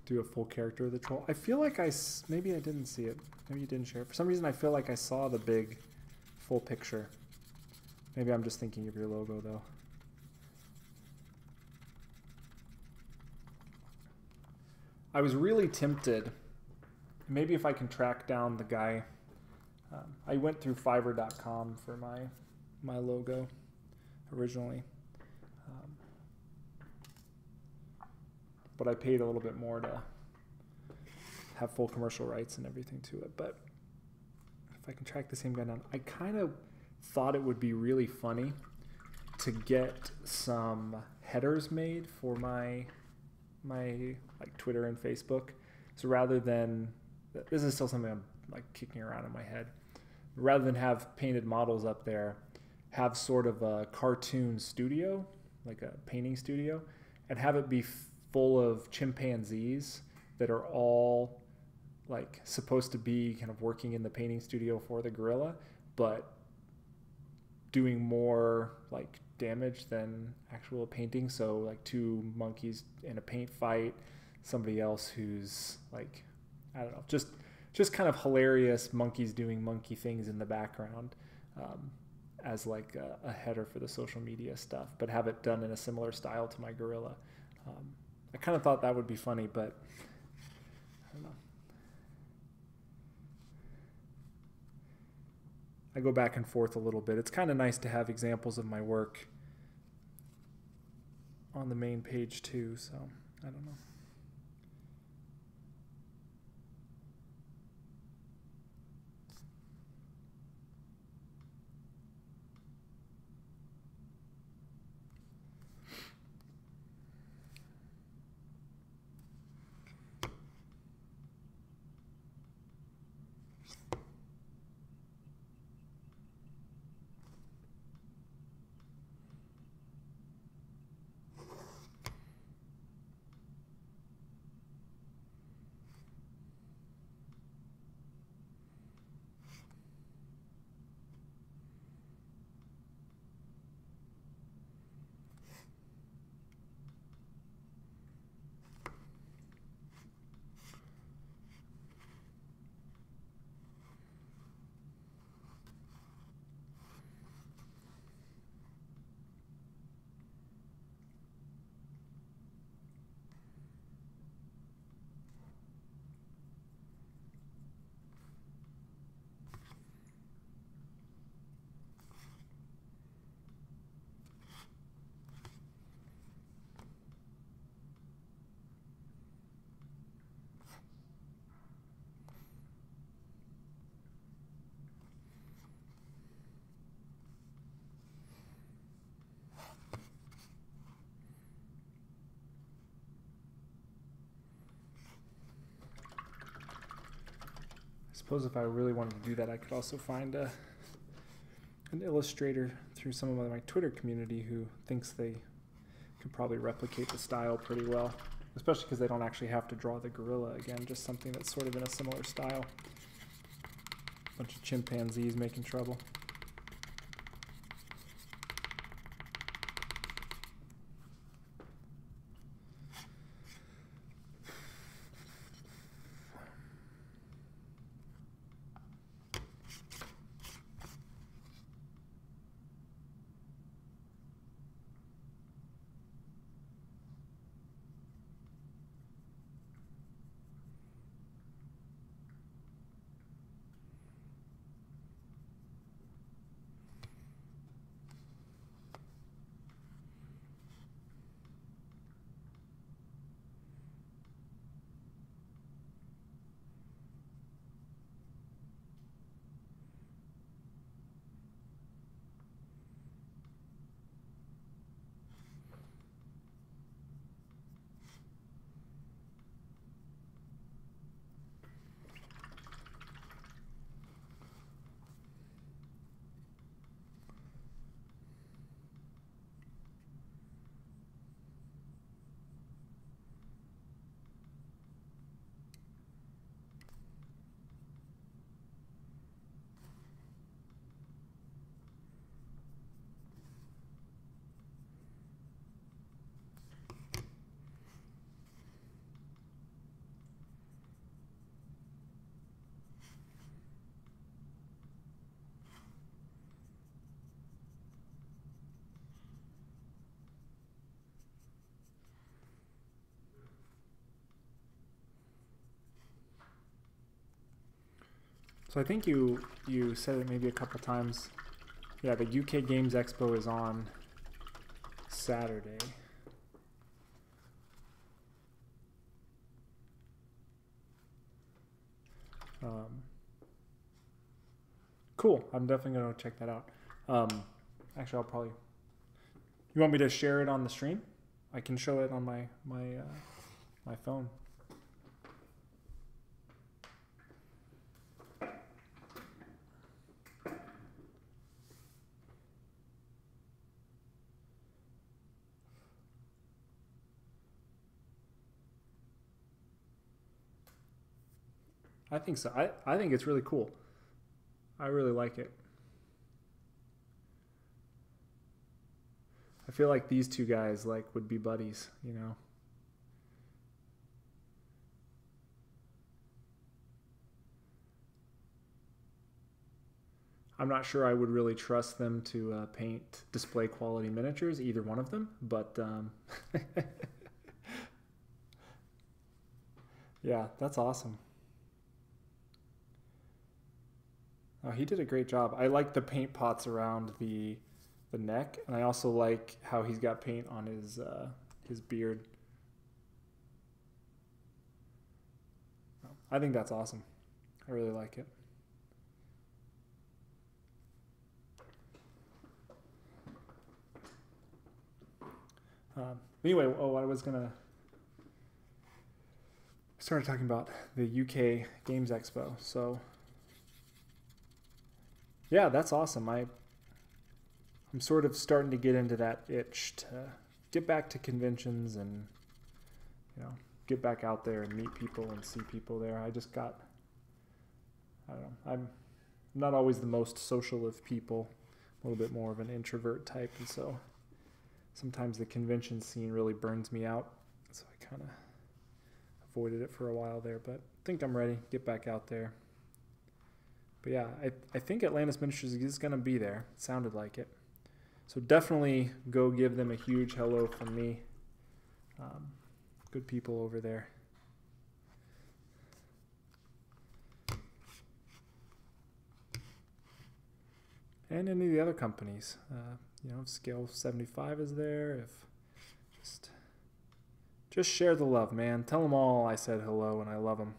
Do a full character of the troll. I feel like I maybe I didn't see it. Maybe you didn't share it. For some reason, I feel like I saw the big, full picture. Maybe I'm just thinking of your logo though. I was really tempted. Maybe if I can track down the guy. Um, I went through Fiverr.com for my my logo originally, um, but I paid a little bit more to have full commercial rights and everything to it. But if I can track the same guy down, I kind of thought it would be really funny to get some headers made for my my like Twitter and Facebook. So rather than this is still something I'm like kicking around in my head. Rather than have painted models up there, have sort of a cartoon studio, like a painting studio, and have it be full of chimpanzees that are all like supposed to be kind of working in the painting studio for the gorilla, but doing more like damage than actual painting. So like two monkeys in a paint fight, somebody else who's like I don't know, just just kind of hilarious monkeys doing monkey things in the background um, as like a, a, header for the social media stuff, but have it done in a similar style to my gorilla. Um, I kind of thought that would be funny, but I don't know. I go back and forth a little bit. It's kind of nice to have examples of my work on the main page too, so I don't know. Suppose if I really wanted to do that, I could also find a, an illustrator through some of my Twitter community who thinks they could probably replicate the style pretty well, especially because they don't actually have to draw the gorilla again, just something that's sort of in a similar style. Bunch of chimpanzees making trouble.
So I think you you said it maybe a couple times. Yeah, the UK Games Expo is on Saturday. Um, cool. I'm definitely gonna check that out. Um, actually, I'll probably. You want me to share it on the stream? I can show it on my my uh, my phone. I think so. I, I think it's really cool. I really like it. I feel like these two guys like would be buddies, you know. I'm not sure I would really trust them to uh, paint display quality miniatures, either one of them, but um, <laughs> yeah, that's awesome. Oh, he did a great job. I like the paint pots around the the neck, and I also like how he's got paint on his uh, his beard. I think that's awesome. I really like it. Um, anyway, oh, I was gonna started talking about the UK Games Expo. So yeah, that's awesome. I I'm sort of starting to get into that itch to get back to conventions and you know get back out there and meet people and see people there. I just got I don't know. I'm not always the most social of people. A little bit more of an introvert type, and so sometimes the convention scene really burns me out. So I kind of avoided it for a while there, but I think I'm ready. Get back out there. But yeah, I, I think Atlantis Miniatures is going to be there. It sounded like it. So definitely go give them a huge hello from me. Um, good people over there. And any of the other companies. Uh, you know, if Scale 75 is there, if just just share the love, man. Tell them all I said hello and I love them.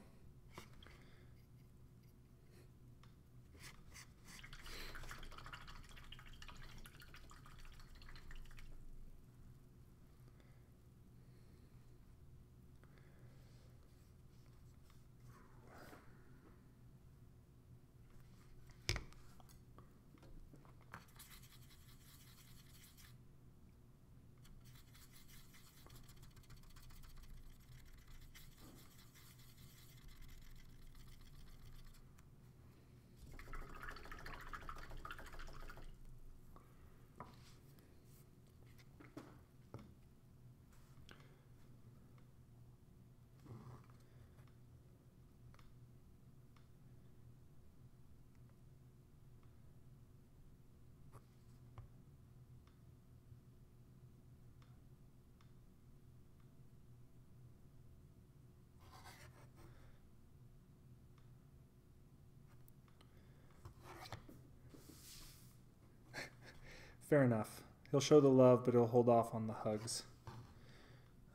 Fair enough. He'll show the love, but he'll hold off on the hugs.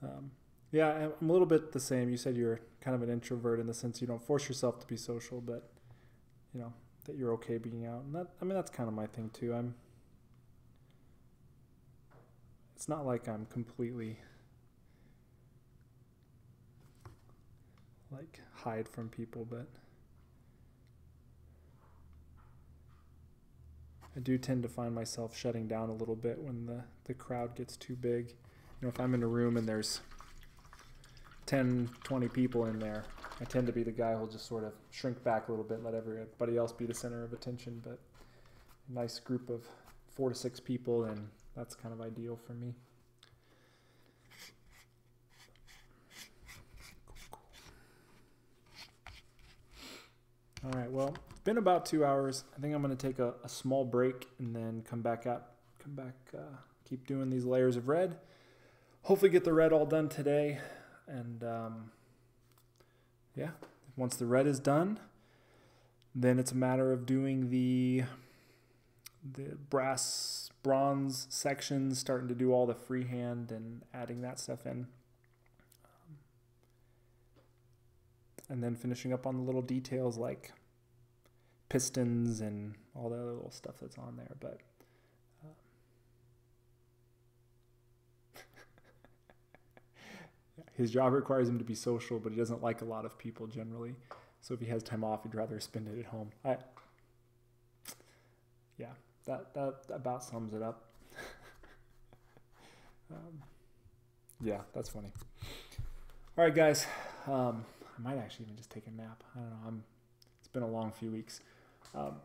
Um, yeah, I'm a little bit the same. You said you're kind of an introvert in the sense you don't force yourself to be social, but you know that you're okay being out. And that I mean that's kind of my thing too. I'm. It's not like I'm completely like hide from people, but. I do tend to find myself shutting down a little bit when the, the crowd gets too big. You know, if I'm in a room and there's 10, 20 people in there, I tend to be the guy who'll just sort of shrink back a little bit, let everybody else be the center of attention. But a nice group of four to six people, and that's kind of ideal for me. All right, well, been about two hours. I think I'm going to take a, a, small break and then come back out, come back, uh, keep doing these layers of red. Hopefully, get the red all done today. And um, yeah, once the red is done, then it's a matter of doing the the brass bronze sections, starting to do all the freehand and adding that stuff in. Um, and then finishing up on the little details like pistons and all the other little stuff that's on there. But <laughs> his job requires him to be social, but he doesn't like a lot of people generally. So if he has time off, he'd rather spend it at home. I, yeah, that that about sums it up. <laughs> um, yeah, that's funny. All right, guys. Um, I might actually even just take a nap. I don't know. I'm. It's been a long few weeks. Um,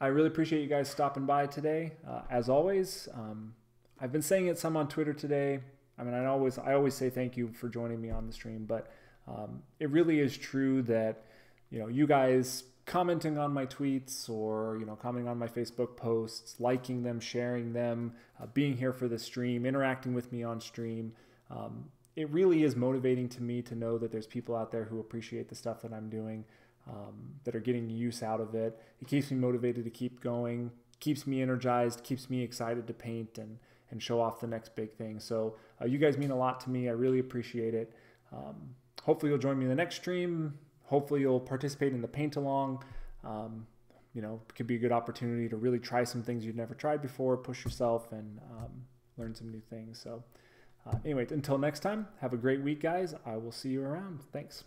I really appreciate you guys stopping by today. Uh, as always, um, I've been saying it some on Twitter today. I mean, I always I always say thank you for joining me on the stream, but um, it really is true that you know you guys commenting on my tweets or you know commenting on my Facebook posts, liking them, sharing them, uh, being here for the stream, interacting with me on stream. Um, it really is motivating to me to know that there's people out there who appreciate the stuff that I'm doing, um, that are getting use out of it. It keeps me motivated to keep going, keeps me energized, keeps me excited to paint and and show off the next big thing. So uh, you guys mean a lot to me. I really appreciate it. Um, hopefully you'll join me in the next stream. Hopefully you'll participate in the paint along. Um, you know, it could be a good opportunity to really try some things you've never tried before, push yourself, and um, learn some new things. So, uh, anyway, until next time, have a great week, guys. I will see you around. Thanks.